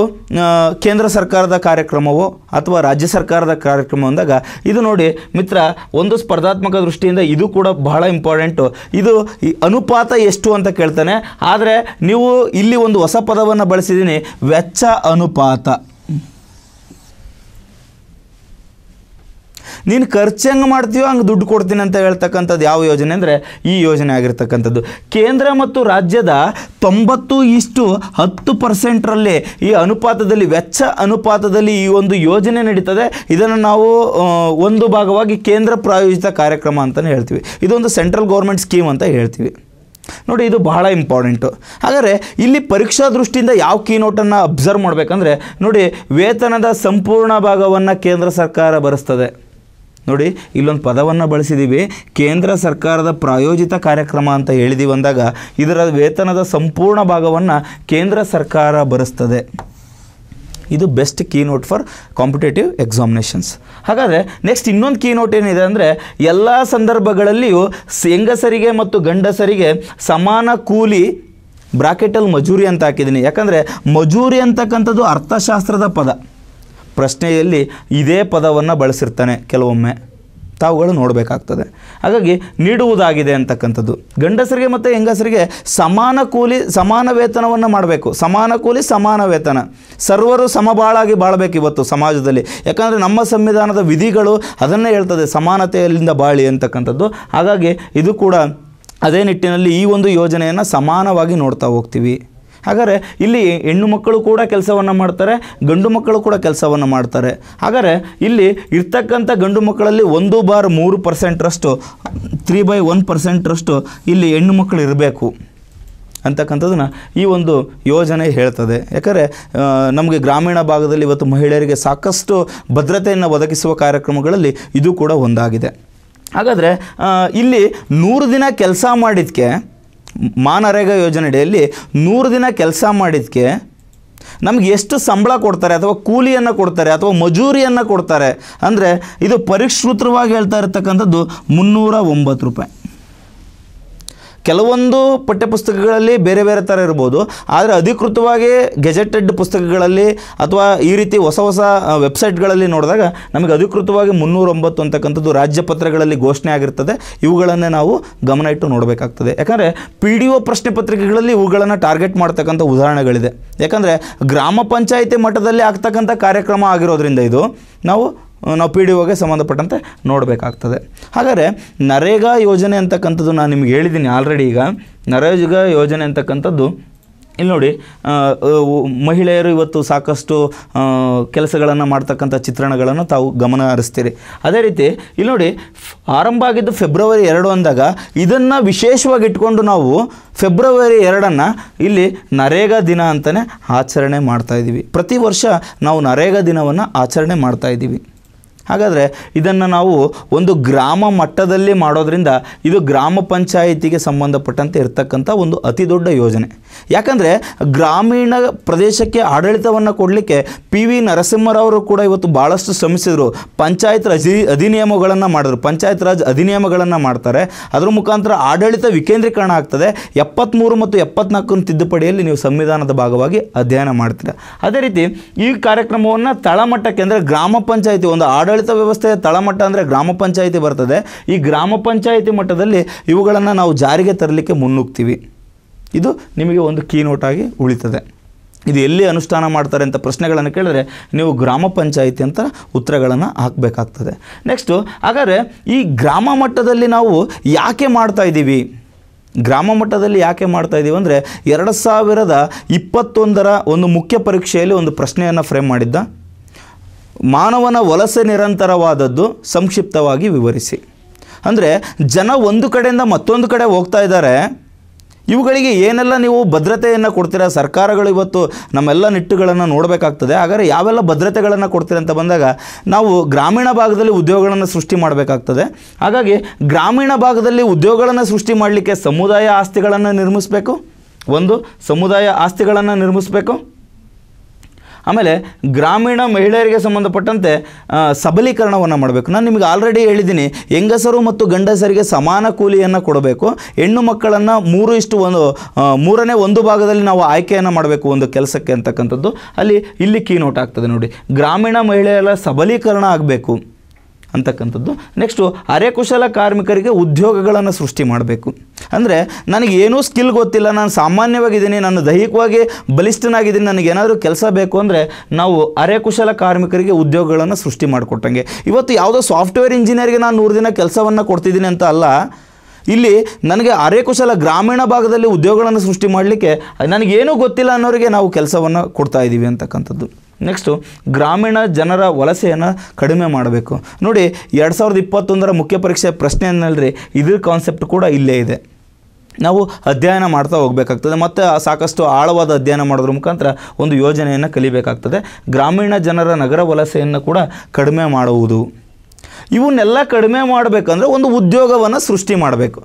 ಕೇಂದ್ರ ಸರ್ಕಾರದ ಕಾರ್ಯಕ್ರಮವೋ ಅಥವಾ ರಾಜ್ಯ ಸರ್ಕಾರದ ಕಾರ್ಯಕ್ರಮ ಅಂದಾಗ ಇದು ನೋಡಿ ಮಿತ್ರ, ಒಂದು ಸ್ಪರ್ಧಾತ್ಮಕ ದೃಷ್ಟಿಯಿಂದ ಇದು ಕೂಡ ಬಹಳ ಇಂಪಾರ್ಟೆಂಟು ಇದು ಅನುಪಾತ ಎಷ್ಟು ಅಂತ ಕೇಳ್ತಾನೆ. ಆದರೆ ನೀವು ಇಲ್ಲಿ ಒಂದು ಹೊಸ ಪದವನ್ನು ಬಳಸಿದ್ದೀನಿ ವೆಚ್ಚ ಅನುಪಾತ. ನೀನು ಖರ್ಚು ಹೆಂಗೆ ಮಾಡ್ತೀವೋ ಹಂಗೆ ದುಡ್ಡು ಕೊಡ್ತೀನಿ ಅಂತ ಹೇಳ್ತಕ್ಕಂಥದ್ದು ಯಾವ ಯೋಜನೆ ಅಂದರೆ ಈ ಯೋಜನೆ ಆಗಿರ್ತಕ್ಕಂಥದ್ದು. ಕೇಂದ್ರ ಮತ್ತು ರಾಜ್ಯದ ತೊಂಬತ್ತು ಇಷ್ಟು ಹತ್ತು ಪರ್ಸೆಂಟ್ರಲ್ಲಿ ಈ ಅನುಪಾತದಲ್ಲಿ, ವೆಚ್ಚ ಅನುಪಾತದಲ್ಲಿ ಈ ಒಂದು ಯೋಜನೆ ನಡೀತದೆ. ಇದನ್ನು ನಾವು ಒಂದು ಭಾಗವಾಗಿ ಕೇಂದ್ರ ಪ್ರಾಯೋಜಿತ ಕಾರ್ಯಕ್ರಮ ಅಂತಲೇ ಹೇಳ್ತೀವಿ. ಇದೊಂದು ಸೆಂಟ್ರಲ್ ಗೌರ್ಮೆಂಟ್ ಸ್ಕೀಮ್ ಅಂತ ಹೇಳ್ತೀವಿ. ನೋಡಿ, ಇದು ಬಹಳ ಇಂಪಾರ್ಟೆಂಟು. ಹಾಗಾದರೆ ಇಲ್ಲಿ ಪರೀಕ್ಷಾ ದೃಷ್ಟಿಯಿಂದ ಯಾವ ಕೀನೋಟನ್ನು ಅಬ್ಸರ್ವ್ ಮಾಡಬೇಕಂದ್ರೆ, ನೋಡಿ, ವೇತನದ ಸಂಪೂರ್ಣ ಭಾಗವನ್ನು ಕೇಂದ್ರ ಸರ್ಕಾರ ಭರಿಸ್ತದೆ. ನೋಡಿ, ಇಲ್ಲೊಂದು ಪದವನ್ನು ಬಳಸಿದ್ದೀವಿ ಕೇಂದ್ರ ಸರ್ಕಾರದ ಪ್ರಾಯೋಜಿತ ಕಾರ್ಯಕ್ರಮ ಅಂತ ಹೇಳಿದೀವಿ ಅಂದಾಗ, ಇದರ ವೇತನದ ಸಂಪೂರ್ಣ ಭಾಗವನ್ನು ಕೇಂದ್ರ ಸರ್ಕಾರ ಭರಿಸ್ತದೆ ಇದು best key note for competitive examinations ಹಾಗಾದರೆ ನೆಕ್ಸ್ಟ್ ಇನ್ನೊಂದು ಕೀ ನೋಟ್ ಏನಿದೆ ಅಂದರೆ, ಎಲ್ಲ ಸಂದರ್ಭಗಳಲ್ಲಿಯೂ ಹೆಂಗಸರಿಗೆ ಮತ್ತು ಗಂಡಸರಿಗೆ ಸಮಾನ ಕೂಲಿ ಬ್ರಾಕೆಟಲ್ಲಿ ಮಜೂರಿ ಅಂತ ಹಾಕಿದ್ದೀನಿ. ಯಾಕಂದರೆ ಮಜೂರಿ ಅಂತಕ್ಕಂಥದ್ದು ಅರ್ಥಶಾಸ್ತ್ರದ ಪದ. ಪ್ರಶ್ನೆಯಲ್ಲಿ ಇದೇ ಪದವನ್ನು ಬಳಸಿರ್ತಾನೆ ಕೆಲವೊಮ್ಮೆ. ತಾವುಗಳು ನೋಡಬೇಕಾಗ್ತದೆ. ಹಾಗಾಗಿ ನೀಡುವುದಾಗಿದೆ ಅಂತಕ್ಕಂಥದ್ದು. ಗಂಡಸರಿಗೆ ಮತ್ತು ಹೆಂಗಸರಿಗೆ ಸಮಾನ ಕೂಲಿ, ಸಮಾನ ವೇತನವನ್ನು ಮಾಡಬೇಕು. ಸಮಾನ ಕೂಲಿ, ಸಮಾನ ವೇತನ. ಸರ್ವರು ಸಮಬಾಳಾಗಿ ಬಾಳಬೇಕು ಇವತ್ತು ಸಮಾಜದಲ್ಲಿ. ಯಾಕಂದರೆ ನಮ್ಮ ಸಂವಿಧಾನದ ವಿಧಿಗಳು ಅದನ್ನೇ ಹೇಳ್ತದೆ, ಸಮಾನತೆಯಲ್ಲಿಂದ ಬಾಳಿ ಅಂತಕ್ಕಂಥದ್ದು. ಹಾಗಾಗಿ ಇದು ಕೂಡ ಅದೇ ನಿಟ್ಟಿನಲ್ಲಿ ಈ ಒಂದು ಯೋಜನೆಯನ್ನು ಸಮಾನವಾಗಿ ನೋಡ್ತಾ ಹೋಗ್ತೀವಿ. ಹಾಗಾದರೆ ಇಲ್ಲಿ ಹೆಣ್ಣು ಮಕ್ಕಳು ಕೂಡ ಕೆಲಸವನ್ನು ಮಾಡ್ತಾರೆ, ಗಂಡು ಮಕ್ಕಳು ಕೂಡ ಕೆಲಸವನ್ನು ಮಾಡ್ತಾರೆ. ಹಾಗಾದರೆ ಇಲ್ಲಿ ಇರ್ತಕ್ಕಂಥ ಗಂಡು ಮಕ್ಕಳಲ್ಲಿ ಒಂದು ಬಾರ್ ಮೂರು ಪರ್ಸೆಂಟ್ರಷ್ಟು ತ್ರೀ ಬೈ ಒನ್ ಪರ್ಸೆಂಟ್ರಷ್ಟು ಇಲ್ಲಿ ಹೆಣ್ಣು ಮಕ್ಕಳು ಇರಬೇಕು ಅಂತಕ್ಕಂಥದ್ದನ್ನು ಈ ಒಂದು ಯೋಜನೆ ಹೇಳ್ತದೆ. ಯಾಕಂದರೆ ನಮಗೆ ಗ್ರಾಮೀಣ ಭಾಗದಲ್ಲಿ ಇವತ್ತು ಮಹಿಳೆಯರಿಗೆ ಸಾಕಷ್ಟು ಭದ್ರತೆಯನ್ನು ಒದಗಿಸುವ ಕಾರ್ಯಕ್ರಮಗಳಲ್ಲಿ ಇದು ಕೂಡ ಒಂದಾಗಿದೆ. ಹಾಗಾದರೆ ಇಲ್ಲಿ ನೂರು ದಿನ ಕೆಲಸ ಮಾಡಿದ್ದಕ್ಕೆ ಮಾನರೇಗಾ ಯೋಜನೆಯಡಿಯಲ್ಲಿ ನೂರು ದಿನ ಕೆಲಸ ಮಾಡಿದ್ಕೆ ನಮ್ಗೆ ಎಷ್ಟು ಸಂಬಳ ಕೊಡ್ತಾರೆ ಅಥವಾ ಕೂಲಿಯನ್ನು ಕೊಡ್ತಾರೆ ಅಥವಾ ಮಜೂರಿಯನ್ನು ಕೊಡ್ತಾರೆ? ಅಂದರೆ ಇದು ಪರಿಷ್ಕೃತವಾಗಿ ಹೇಳ್ತಾ ಇರತಕ್ಕಂಥದ್ದು ಮುನ್ನೂರ ಒಂಬತ್ತು ರೂಪಾಯಿ. ಕೆಲವೊಂದು ಪಠ್ಯಪುಸ್ತಕಗಳಲ್ಲಿ ಬೇರೆ ಬೇರೆ ಥರ ಇರ್ಬೋದು, ಆದರೆ ಅಧಿಕೃತವಾಗಿ ಗೆಜೆಟೆಡ್ ಪುಸ್ತಕಗಳಲ್ಲಿ ಅಥವಾ ಈ ರೀತಿ ಹೊಸ ಹೊಸ ವೆಬ್ಸೈಟ್ಗಳಲ್ಲಿ ನೋಡಿದಾಗ ನಮಗೆ ಅಧಿಕೃತವಾಗಿ ಮುನ್ನೂರೊಂಬತ್ತು ಅಂತಕ್ಕಂಥದ್ದು ರಾಜ್ಯ ಪತ್ರಗಳಲ್ಲಿ ಘೋಷಣೆ ಆಗಿರ್ತದೆ. ಇವುಗಳನ್ನೇ ನಾವು ಗಮನ ಇಟ್ಟು ನೋಡಬೇಕಾಗ್ತದೆ. ಯಾಕಂದರೆ ಪಿ ಡಿ ಒ ಪ್ರಶ್ನೆ ಪತ್ರಿಕೆಗಳಲ್ಲಿ ಇವುಗಳನ್ನು ಟಾರ್ಗೆಟ್ ಮಾಡ್ತಕ್ಕಂಥ ಉದಾಹರಣೆಗಳಿದೆ. ಯಾಕಂದರೆ ಗ್ರಾಮ ಪಂಚಾಯಿತಿ ಮಟ್ಟದಲ್ಲಿ ಆಗ್ತಕ್ಕಂಥ ಕಾರ್ಯಕ್ರಮ ಆಗಿರೋದ್ರಿಂದ ಇದು, ನಾವು ನಾವು ಪಿ ಡಿ ಒಗೆ ಸಂಬಂಧಪಟ್ಟಂತೆ ನೋಡಬೇಕಾಗ್ತದೆ. ಹಾಗಾದರೆ ನರೇಗಾ ಯೋಜನೆ ಅಂತಕ್ಕಂಥದ್ದು ನಾನು ನಿಮ್ಗೆ ಹೇಳಿದ್ದೀನಿ ಆಲ್ರೆಡಿ ಈಗ. ನರೇಗಾ ಯೋಜನೆ ಅಂತಕ್ಕಂಥದ್ದು, ಇಲ್ಲಿ ನೋಡಿ ಮಹಿಳೆಯರು ಇವತ್ತು ಸಾಕಷ್ಟು ಕೆಲಸಗಳನ್ನು ಮಾಡ್ತಕ್ಕಂಥ ಚಿತ್ರಣಗಳನ್ನು ತಾವು ಗಮನ ಹರಿಸ್ತೀರಿ. ಅದೇ ರೀತಿ, ಇಲ್ಲಿ ನೋಡಿ ಆರಂಭ ಆಗಿದ್ದು ಫೆಬ್ರವರಿ ಎರಡು ಅಂದಾಗ ಇದನ್ನು ವಿಶೇಷವಾಗಿ ಇಟ್ಕೊಂಡು ನಾವು ಫೆಬ್ರವರಿ ಎರಡನ್ನು ಇಲ್ಲಿ ನರೇಗಾ ದಿನ ಅಂತಲೇ ಆಚರಣೆ ಮಾಡ್ತಾ ಇದ್ದೀವಿ ಪ್ರತಿ ವರ್ಷ ನಾವು ನರೇಗಾ ದಿನವನ್ನು ಆಚರಣೆ ಮಾಡ್ತಾ ಇದ್ದೀವಿ ಹಾಗಾದರೆ ಇದನ್ನು ನಾವು ಒಂದು ಗ್ರಾಮ ಮಟ್ಟದಲ್ಲಿ ಮಾಡೋದರಿಂದ ಇದು ಗ್ರಾಮ ಪಂಚಾಯಿತಿಗೆ ಸಂಬಂಧಪಟ್ಟಂತೆ ಇರತಕ್ಕಂಥ ಒಂದು ಅತಿ ದೊಡ್ಡ ಯೋಜನೆ. ಯಾಕಂದರೆ ಗ್ರಾಮೀಣ ಪ್ರದೇಶಕ್ಕೆ ಆಡಳಿತವನ್ನು ಕೊಡಲಿಕ್ಕೆ ಪಿ ವಿ ನರಸಿಂಹರವರು ಕೂಡ ಇವತ್ತು ಭಾಳಷ್ಟು ಶ್ರಮಿಸಿದರು. ಪಂಚಾಯತ್ ರಾಜ್ ಅಧಿನಿಯಮಗಳನ್ನು ಮಾಡಿದ್ರು. ಪಂಚಾಯತ್ ರಾಜ್ ಅಧಿನಿಯಮಗಳನ್ನು ಮಾಡ್ತಾರೆ. ಅದರ ಮುಖಾಂತರ ಆಡಳಿತ ವಿಕೇಂದ್ರೀಕರಣ ಆಗ್ತದೆ. ಎಪ್ಪತ್ತ್ಮೂರು ಮತ್ತು ಎಪ್ಪತ್ನಾಲ್ಕನ ತಿದ್ದುಪಡಿಯಲ್ಲಿ ನೀವು ಸಂವಿಧಾನದ ಭಾಗವಾಗಿ ಅಧ್ಯಯನ ಮಾಡ್ತೀರಾ. ಅದೇ ರೀತಿ ಈ ಕಾರ್ಯಕ್ರಮವನ್ನು ತಳಮಟ್ಟಕ್ಕೆ ಅಂದರೆ ಗ್ರಾಮ ಪಂಚಾಯಿತಿ ಒಂದು ಆಡಳಿತ ವ್ಯವಸ್ಥೆಯ ತಳಮಟ್ಟ ಅಂದರೆ ಗ್ರಾಮ ಪಂಚಾಯಿತಿ ಬರ್ತದೆ. ಈ ಗ್ರಾಮ ಪಂಚಾಯಿತಿ ಮಟ್ಟದಲ್ಲಿ ಇವುಗಳನ್ನು ನಾವು ಜಾರಿಗೆ ತರಲಿಕ್ಕೆ ಮುನ್ನುಗ್ತೀವಿ. ಇದು ನಿಮಗೆ ಒಂದು ಕೀನೋಟ್ ಆಗಿ ಉಳಿತದೆ. ಇದು ಎಲ್ಲಿ ಅನುಷ್ಠಾನ ಮಾಡ್ತಾರೆ ಅಂತ ಪ್ರಶ್ನೆಗಳನ್ನು ಕೇಳಿದ್ರೆ ನೀವು ಗ್ರಾಮ ಪಂಚಾಯಿತಿ ಅಂತ ಉತ್ತರಗಳನ್ನು ಹಾಕಬೇಕಾಗ್ತದೆ. ನೆಕ್ಸ್ಟು ಹಾಗಾದರೆ ಈ ಗ್ರಾಮ ಮಟ್ಟದಲ್ಲಿ ನಾವು ಯಾಕೆ ಮಾಡ್ತಾ ಇದ್ದೀವಿ? ಗ್ರಾಮ ಮಟ್ಟದಲ್ಲಿ ಯಾಕೆ ಮಾಡ್ತಾ ಇದ್ದೀವಿ ಅಂದರೆ ಎರಡು ಸಾವಿರದ ಇಪ್ಪತ್ತೊಂದರ ಒಂದು ಮುಖ್ಯ ಪರೀಕ್ಷೆಯಲ್ಲಿ ಒಂದು ಪ್ರಶ್ನೆಯನ್ನು ಫ್ರೇಮ್ ಮಾಡಿದ್ದ ಮಾನವನ ವಲಸೆ ನಿರಂತರವಾದದ್ದು ಸಂಕ್ಷಿಪ್ತವಾಗಿ ವಿವರಿಸಿ. ಅಂದರೆ ಜನ ಒಂದು ಕಡೆಯಿಂದ ಮತ್ತೊಂದು ಕಡೆ ಹೋಗ್ತಾ ಇದ್ದಾರೆ. ಇವುಗಳಿಗೆ ಏನೆಲ್ಲ ನೀವು ಭದ್ರತೆಯನ್ನು ಕೊಡ್ತೀರಾ? ಸರ್ಕಾರಗಳು ಇವತ್ತು ನಮ್ಮೆಲ್ಲ ನಿಟ್ಟುಗಳನ್ನು ನೋಡಬೇಕಾಗ್ತದೆ. ಹಾಗಾದರೆ ಯಾವೆಲ್ಲ ಭದ್ರತೆಗಳನ್ನು ಕೊಡ್ತೀರ ಅಂತ ಬಂದಾಗ ನಾವು ಗ್ರಾಮೀಣ ಭಾಗದಲ್ಲಿ ಉದ್ಯೋಗಗಳನ್ನು ಸೃಷ್ಟಿ ಮಾಡಬೇಕಾಗ್ತದೆ. ಹಾಗಾಗಿ ಗ್ರಾಮೀಣ ಭಾಗದಲ್ಲಿ ಉದ್ಯೋಗಗಳನ್ನು ಸೃಷ್ಟಿ ಮಾಡಲಿಕ್ಕೆ ಸಮುದಾಯ ಆಸ್ತಿಗಳನ್ನು ನಿರ್ಮಿಸಬೇಕು. ಒಂದು, ಸಮುದಾಯ ಆಸ್ತಿಗಳನ್ನು ನಿರ್ಮಿಸಬೇಕು. ಆಮೇಲೆ ಗ್ರಾಮೀಣ ಮಹಿಳೆಯರಿಗೆ ಸಂಬಂಧಪಟ್ಟಂತೆ ಸಬಲೀಕರಣವನ್ನು ಮಾಡಬೇಕು. ನಾನು ನಿಮಗೆ ಆಲ್ರೆಡಿ ಹೇಳಿದ್ದೀನಿ, ಹೆಂಗಸರು ಮತ್ತು ಗಂಡಸರಿಗೆ ಸಮಾನ ಕೂಲಿಯನ್ನು ಕೊಡಬೇಕು. ಹೆಣ್ಣು ಮಕ್ಕಳನ್ನು ಮೂರು ಇಷ್ಟು ಒಂದು ಮೂರನೇ ಒಂದು ಭಾಗದಲ್ಲಿ ನಾವು ಆಯ್ಕೆಯನ್ನು ಮಾಡಬೇಕು ಒಂದು ಕೆಲಸಕ್ಕೆ ಅಂತಕ್ಕಂಥದ್ದು. ಅಲ್ಲಿ, ಇಲ್ಲಿ ಕೀ ನೋಟ್ ಆಗ್ತದೆ ನೋಡಿ. ಗ್ರಾಮೀಣ ಮಹಿಳೆಯರ ಸಬಲೀಕರಣ ಆಗಬೇಕು. ಅಂತಕ್ಕಂಥದ್ದು. ನೆಕ್ಸ್ಟು ಅರೆಕುಶಲ ಕಾರ್ಮಿಕರಿಗೆ ಉದ್ಯೋಗಗಳನ್ನು ಸೃಷ್ಟಿ ಮಾಡಬೇಕು. ಅಂದರೆ ನನಗೆ ಏನೂ ಸ್ಕಿಲ್ ಗೊತ್ತಿಲ್ಲ, ನಾನು ಸಾಮಾನ್ಯವಾಗಿದ್ದೀನಿ, ನಾನು ದೈಹಿಕವಾಗಿ ಬಲಿಷ್ಠನಾಗಿದ್ದೀನಿ, ನನಗೆ ಏನಾದರೂ ಕೆಲಸ ಬೇಕು ಅಂದರೆ ನಾವು ಅರೆಕುಶಲ ಕಾರ್ಮಿಕರಿಗೆ ಉದ್ಯೋಗಗಳನ್ನು ಸೃಷ್ಟಿ ಮಾಡಿಕೊಟ್ಟಂಗೆ. ಇವತ್ತು ಯಾವುದೋ ಸಾಫ್ಟ್ವೇರ್ ಇಂಜಿನಿಯರ್ಗೆ ನಾನು ನೂರು ದಿನ ಕೆಲಸವನ್ನು ಕೊಡ್ತಿದ್ದೀನಿ ಅಂತ ಅಲ್ಲ, ಇಲ್ಲಿ ನನಗೆ ಅರೆಕುಶಲ ಗ್ರಾಮೀಣ ಭಾಗದಲ್ಲಿ ಉದ್ಯೋಗಗಳನ್ನು ಸೃಷ್ಟಿ ಮಾಡಲಿಕ್ಕೆ ನನಗೇನೂ ಗೊತ್ತಿಲ್ಲ ಅನ್ನೋರಿಗೆ ನಾವು ಕೆಲಸವನ್ನು ಕೊಡ್ತಾ ಇದ್ದೀವಿ ಅಂತಕ್ಕಂಥದ್ದು. ನೆಕ್ಸ್ಟು ಗ್ರಾಮೀಣ ಜನರ ವಲಸೆಯನ್ನು ಕಡಿಮೆ ಮಾಡಬೇಕು. ನೋಡಿ, ಎರಡು ಸಾವಿರದ ಇಪ್ಪತ್ತೊಂದರ ಮುಖ್ಯ ಪರೀಕ್ಷೆ ಪ್ರಶ್ನೆ ಅನ್ನಲ್ರಿ ಇದ್ರ ಕಾನ್ಸೆಪ್ಟ್ ಕೂಡ ಇಲ್ಲೇ ಇದೆ. ನಾವು ಅಧ್ಯಯನ ಮಾಡ್ತಾ ಹೋಗಬೇಕಾಗ್ತದೆ, ಮತ್ತು ಸಾಕಷ್ಟು ಆಳವಾದ ಅಧ್ಯಯನ ಮಾಡೋದ್ರ ಮುಖಾಂತರ ಒಂದು ಯೋಜನೆಯನ್ನು ಕಲಿಬೇಕಾಗ್ತದೆ. ಗ್ರಾಮೀಣ ಜನರ ನಗರ ವಲಸೆಯನ್ನು ಕೂಡ ಕಡಿಮೆ ಮಾಡುವುದು. ಇವನ್ನೆಲ್ಲ ಕಡಿಮೆ ಮಾಡಬೇಕಂದ್ರೆ ಒಂದು ಉದ್ಯೋಗವನ್ನು ಸೃಷ್ಟಿ ಮಾಡಬೇಕು.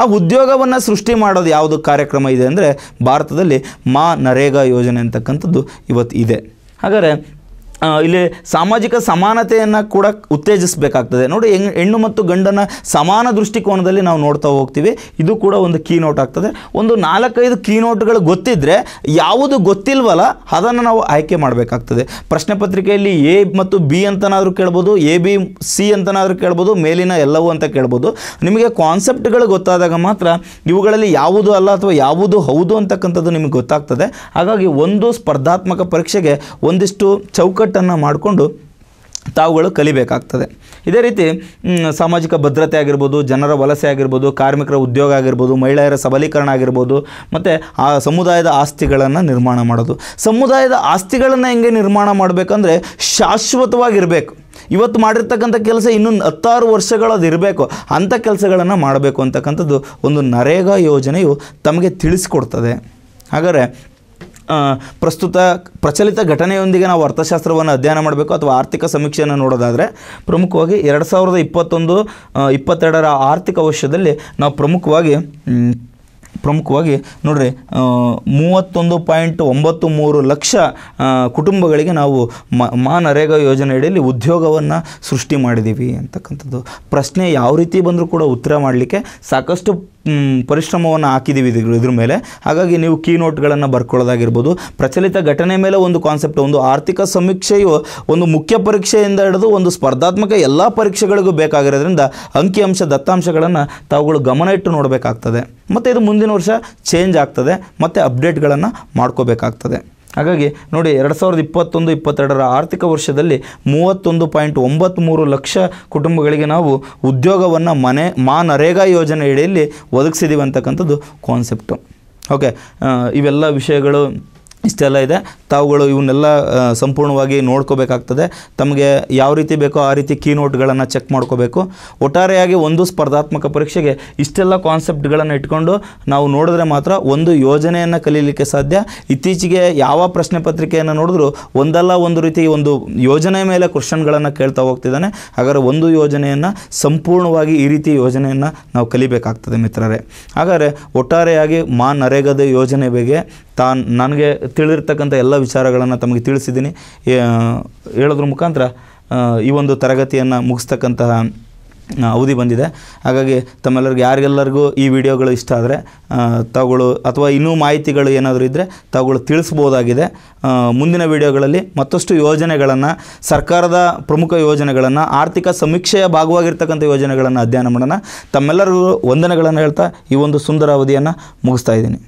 ಆ ಉದ್ಯೋಗವನ್ನು ಸೃಷ್ಟಿ ಮಾಡೋದು ಯಾವುದು ಕಾರ್ಯಕ್ರಮ ಇದೆ ಅಂದರೆ ಭಾರತದಲ್ಲಿ ಮಾ ನರೇಗಾ ಯೋಜನೆ ಅಂತಕ್ಕಂಥದ್ದು ಇವತ್ತು ಇದೆ. ಹಾಗಾದರೆ ಆ, ಇಲ್ಲಿ ಸಾಮಾಜಿಕ ಸಮಾನತೆಯನ್ನು ಕೂಡ ಉತ್ತೇಜಿಸಬೇಕಾಗ್ತದೆ. ನೋಡಿ ಹೆಣ್ಣು ಮತ್ತು ಗಂಡನ ಸಮಾನ ದೃಷ್ಟಿಕೋನದಲ್ಲಿ ನಾವು ನೋಡ್ತಾ ಹೋಗ್ತೀವಿ. ಇದು ಕೂಡ ಒಂದು ಕೀ ನೋಟ್ ಆಗ್ತದೆ. ಒಂದು ನಾಲ್ಕೈದು ಕೀ ನೋಟ್ಗಳು ಗೊತ್ತಿದ್ದರೆ ಯಾವುದು ಗೊತ್ತಿಲ್ವಲ್ಲ ಅದನ್ನು ನಾವು ಆಯ್ಕೆ ಮಾಡಬೇಕಾಗ್ತದೆ. ಪ್ರಶ್ನೆ ಪತ್ರಿಕೆಯಲ್ಲಿ ಎ ಮತ್ತು ಬಿ ಅಂತನಾದರೂ ಕೇಳ್ಬೋದು, ಎ, ಬಿ, ಸಿ ಅಂತನಾದರೂ ಕೇಳ್ಬೋದು, ಮೇಲಿನ ಎಲ್ಲವೂ ಅಂತ ಕೇಳ್ಬೋದು. ನಿಮಗೆ ಕಾನ್ಸೆಪ್ಟ್ಗಳು ಗೊತ್ತಾದಾಗ ಮಾತ್ರ ಇವುಗಳಲ್ಲಿ ಯಾವುದು ಅಲ್ಲ ಅಥವಾ ಯಾವುದು ಹೌದು ಅಂತಕ್ಕಂಥದ್ದು ನಿಮಗೆ ಗೊತ್ತಾಗ್ತದೆ. ಹಾಗಾಗಿ ಒಂದು ಸ್ಪರ್ಧಾತ್ಮಕ ಪರೀಕ್ಷೆಗೆ ಒಂದಿಷ್ಟು ಚೌಕಟ್ಟನ್ನು ಮಾಡಿಕೊಂಡು ತಾವುಗಳು ಕಲಿಬೇಕಾಗ್ತದೆ. ಇದೇ ರೀತಿ ಸಾಮಾಜಿಕ ಭದ್ರತೆ ಆಗಿರ್ಬೋದು, ಜನರ ವಲಸೆ ಆಗಿರ್ಬೋದು, ಕಾರ್ಮಿಕರ ಉದ್ಯೋಗ ಆಗಿರ್ಬೋದು, ಮಹಿಳೆಯರ ಸಬಲೀಕರಣ ಆಗಿರ್ಬೋದು, ಮತ್ತು ಆ ಸಮುದಾಯದ ಆಸ್ತಿಗಳನ್ನು ನಿರ್ಮಾಣ ಮಾಡೋದು. ಸಮುದಾಯದ ಆಸ್ತಿಗಳನ್ನು ಹೆಂಗೆ ನಿರ್ಮಾಣ ಮಾಡಬೇಕಂದ್ರೆ ಶಾಶ್ವತವಾಗಿರಬೇಕು. ಇವತ್ತು ಮಾಡಿರ್ತಕ್ಕಂಥ ಕೆಲಸ ಇನ್ನೊಂದು ಹತ್ತಾರು ವರ್ಷಗಳದು ಇರಬೇಕು. ಅಂಥ ಕೆಲಸಗಳನ್ನು ಮಾಡಬೇಕು ಅಂತಕ್ಕಂಥದ್ದು ಒಂದು ನರೇಗಾ ಯೋಜನೆಯು ತಮಗೆ ತಿಳಿಸ್ಕೊಡ್ತದೆ. ಹಾಗಾದರೆ ಪ್ರಸ್ತುತ ಪ್ರಚಲಿತ ಘಟನೆಯೊಂದಿಗೆ ನಾವು ಅರ್ಥಶಾಸ್ತ್ರವನ್ನು ಅಧ್ಯಯನ ಮಾಡಬೇಕು ಅಥವಾ ಆರ್ಥಿಕ ಸಮೀಕ್ಷೆಯನ್ನು ನೋಡೋದಾದರೆ, ಪ್ರಮುಖವಾಗಿ ಎರಡು ಸಾವಿರದ ಇಪ್ಪತ್ತೊಂದು ಇಪ್ಪತ್ತೆರಡರ ಆರ್ಥಿಕ ವರ್ಷದಲ್ಲಿ ನಾವು ಪ್ರಮುಖವಾಗಿ ಪ್ರಮುಖವಾಗಿ ನೋಡ್ರಿ ಮೂವತ್ತೊಂದು ಪಾಯಿಂಟ್ ಒಂಬತ್ತು ಮೂರು ಲಕ್ಷ ಕುಟುಂಬಗಳಿಗೆ ನಾವು ಮ ಮಾನರೇಗಾ ಯೋಜನೆಯಡಿಯಲ್ಲಿ ಉದ್ಯೋಗವನ್ನು ಸೃಷ್ಟಿ ಮಾಡಿದ್ದೀವಿ ಅಂತಕ್ಕಂಥದ್ದು. ಪ್ರಶ್ನೆ ಯಾವ ರೀತಿ ಬಂದರೂ ಕೂಡ ಉತ್ತರ ಮಾಡಲಿಕ್ಕೆ ಸಾಕಷ್ಟು ಪರಿಶ್ರಮವನ್ನು ಹಾಕಿದ್ದೀವಿ ಇದ್ರ ಮೇಲೆ. ಹಾಗಾಗಿ ನೀವು ಕೀ ನೋಟ್ಗಳನ್ನು ಬರ್ಕೊಳ್ಳೋದಾಗಿರ್ಬೋದು. ಪ್ರಚಲಿತ ಘಟನೆ ಮೇಲೆ ಒಂದು ಕಾನ್ಸೆಪ್ಟ್ ಒಂದು ಆರ್ಥಿಕ ಸಮೀಕ್ಷೆಯು ಒಂದು ಮುಖ್ಯ ಪರೀಕ್ಷೆಯಿಂದ ಹಿಡಿದು ಒಂದು ಸ್ಪರ್ಧಾತ್ಮಕ ಎಲ್ಲ ಪರೀಕ್ಷೆಗಳಿಗೂ ಬೇಕಾಗಿರೋದ್ರಿಂದ ಅಂಕಿಅಂಶ, ದತ್ತಾಂಶಗಳನ್ನು ತಾವುಗಳು ಗಮನ ಇಟ್ಟು ನೋಡಬೇಕಾಗ್ತದೆ. ಮತ್ತು ಇದು ಮುಂದಿನ ವರ್ಷ ಚೇಂಜ್ ಆಗ್ತದೆ. ಮತ್ತು ಅಪ್ಡೇಟ್ಗಳನ್ನು ಮಾಡ್ಕೋಬೇಕಾಗ್ತದೆ. ಹಾಗಾಗಿ ನೋಡಿ ಎರಡು ಸಾವಿರದ ಇಪ್ಪತ್ತೊಂದು, ಇಪ್ಪತ್ತೆರಡರ ಆರ್ಥಿಕ ವರ್ಷದಲ್ಲಿ ಮೂವತ್ತೊಂದು ಪಾಯಿಂಟ್ ಒಂಬತ್ತ್ಮೂರು ಲಕ್ಷ ಕುಟುಂಬಗಳಿಗೆ ನಾವು ಉದ್ಯೋಗವನ್ನು ಮನೆ ಮಾ ನರೇಗಾ ಯೋಜನೆ ಅಡಿಯಲ್ಲಿ ಒದಗಿಸಿದ್ದೀವಿ ಅಂತಕ್ಕಂಥದ್ದು ಕಾನ್ಸೆಪ್ಟು ಓಕೆ ಇವೆಲ್ಲ ವಿಷಯಗಳು ಇಷ್ಟೆಲ್ಲ ಇದೆ. ತಾವುಗಳು ಇವನ್ನೆಲ್ಲ ಸಂಪೂರ್ಣವಾಗಿ ನೋಡ್ಕೋಬೇಕಾಗ್ತದೆ. ತಮಗೆ ಯಾವ ರೀತಿ ಬೇಕೋ ಆ ರೀತಿ ಕೀ ನೋಟ್ಗಳನ್ನು ಚೆಕ್ ಮಾಡ್ಕೋಬೇಕು. ಒಟ್ಟಾರೆಯಾಗಿ ಒಂದು ಸ್ಪರ್ಧಾತ್ಮಕ ಪರೀಕ್ಷೆಗೆ ಇಷ್ಟೆಲ್ಲ ಕಾನ್ಸೆಪ್ಟ್ಗಳನ್ನು ಇಟ್ಕೊಂಡು ನಾವು ನೋಡಿದ್ರೆ ಮಾತ್ರ ಒಂದು ಯೋಜನೆಯನ್ನು ಕಲೀಲಿಕ್ಕೆ ಸಾಧ್ಯ. ಇತ್ತೀಚೆಗೆ ಯಾವ ಪ್ರಶ್ನೆ ಪತ್ರಿಕೆಯನ್ನು ನೋಡಿದ್ರು ಒಂದಲ್ಲ ಒಂದು ರೀತಿ ಒಂದು ಯೋಜನೆ ಮೇಲೆ ಕ್ವಶನ್ಗಳನ್ನು ಕೇಳ್ತಾ ಹೋಗ್ತಿದ್ದಾನೆ. ಹಾಗಾದರೆ ಒಂದು ಯೋಜನೆಯನ್ನು ಸಂಪೂರ್ಣವಾಗಿ ಈ ರೀತಿ ಯೋಜನೆಯನ್ನು ನಾವು ಕಲಿಬೇಕಾಗ್ತದೆ ಮಿತ್ರರೇ. ಹಾಗಾದರೆ ಒಟ್ಟಾರೆಯಾಗಿ ಮಾ ನರೇಗದ ಯೋಜನೆ ಬಗ್ಗೆ ತಾನು ನನಗೆ ತಿಳಿರ್ತಕ್ಕಂಥ ಎಲ್ಲ ವಿಚಾರಗಳನ್ನು ತಮಗೆ ತಿಳಿಸಿದ್ದೀನಿ. ಹೇಳೋದ್ರ ಮುಖಾಂತರ ಈ ಒಂದು ತರಗತಿಯನ್ನು ಮುಗಿಸ್ತಕ್ಕಂತಹ ಅವಧಿ ಬಂದಿದೆ. ಹಾಗಾಗಿ ತಮ್ಮೆಲ್ಲರಿಗೂ, ಯಾರಿಗೆಲ್ಲರಿಗೂ ಈ ವಿಡಿಯೋಗಳು ಇಷ್ಟ ಆದರೆ ತಾವುಗಳು ಅಥವಾ ಇನ್ನೂ ಮಾಹಿತಿಗಳು ಏನಾದರೂ ಇದ್ದರೆ ತಾವುಗಳು ತಿಳಿಸ್ಬೋದಾಗಿದೆ. ಮುಂದಿನ ವಿಡಿಯೋಗಳಲ್ಲಿ ಮತ್ತಷ್ಟು ಯೋಜನೆಗಳನ್ನು, ಸರ್ಕಾರದ ಪ್ರಮುಖ ಯೋಜನೆಗಳನ್ನು, ಆರ್ಥಿಕ ಸಮೀಕ್ಷೆಯ ಭಾಗವಾಗಿರ್ತಕ್ಕಂಥ ಯೋಜನೆಗಳನ್ನು ಅಧ್ಯಯನ ಮಾಡೋಣ. ತಮ್ಮೆಲ್ಲರಿಗೂ ವಂದನೆಗಳನ್ನು ಹೇಳ್ತಾ ಈ ಒಂದು ಸುಂದರ ಅವಧಿಯನ್ನು ಮುಗಿಸ್ತಾ ಇದ್ದೀನಿ.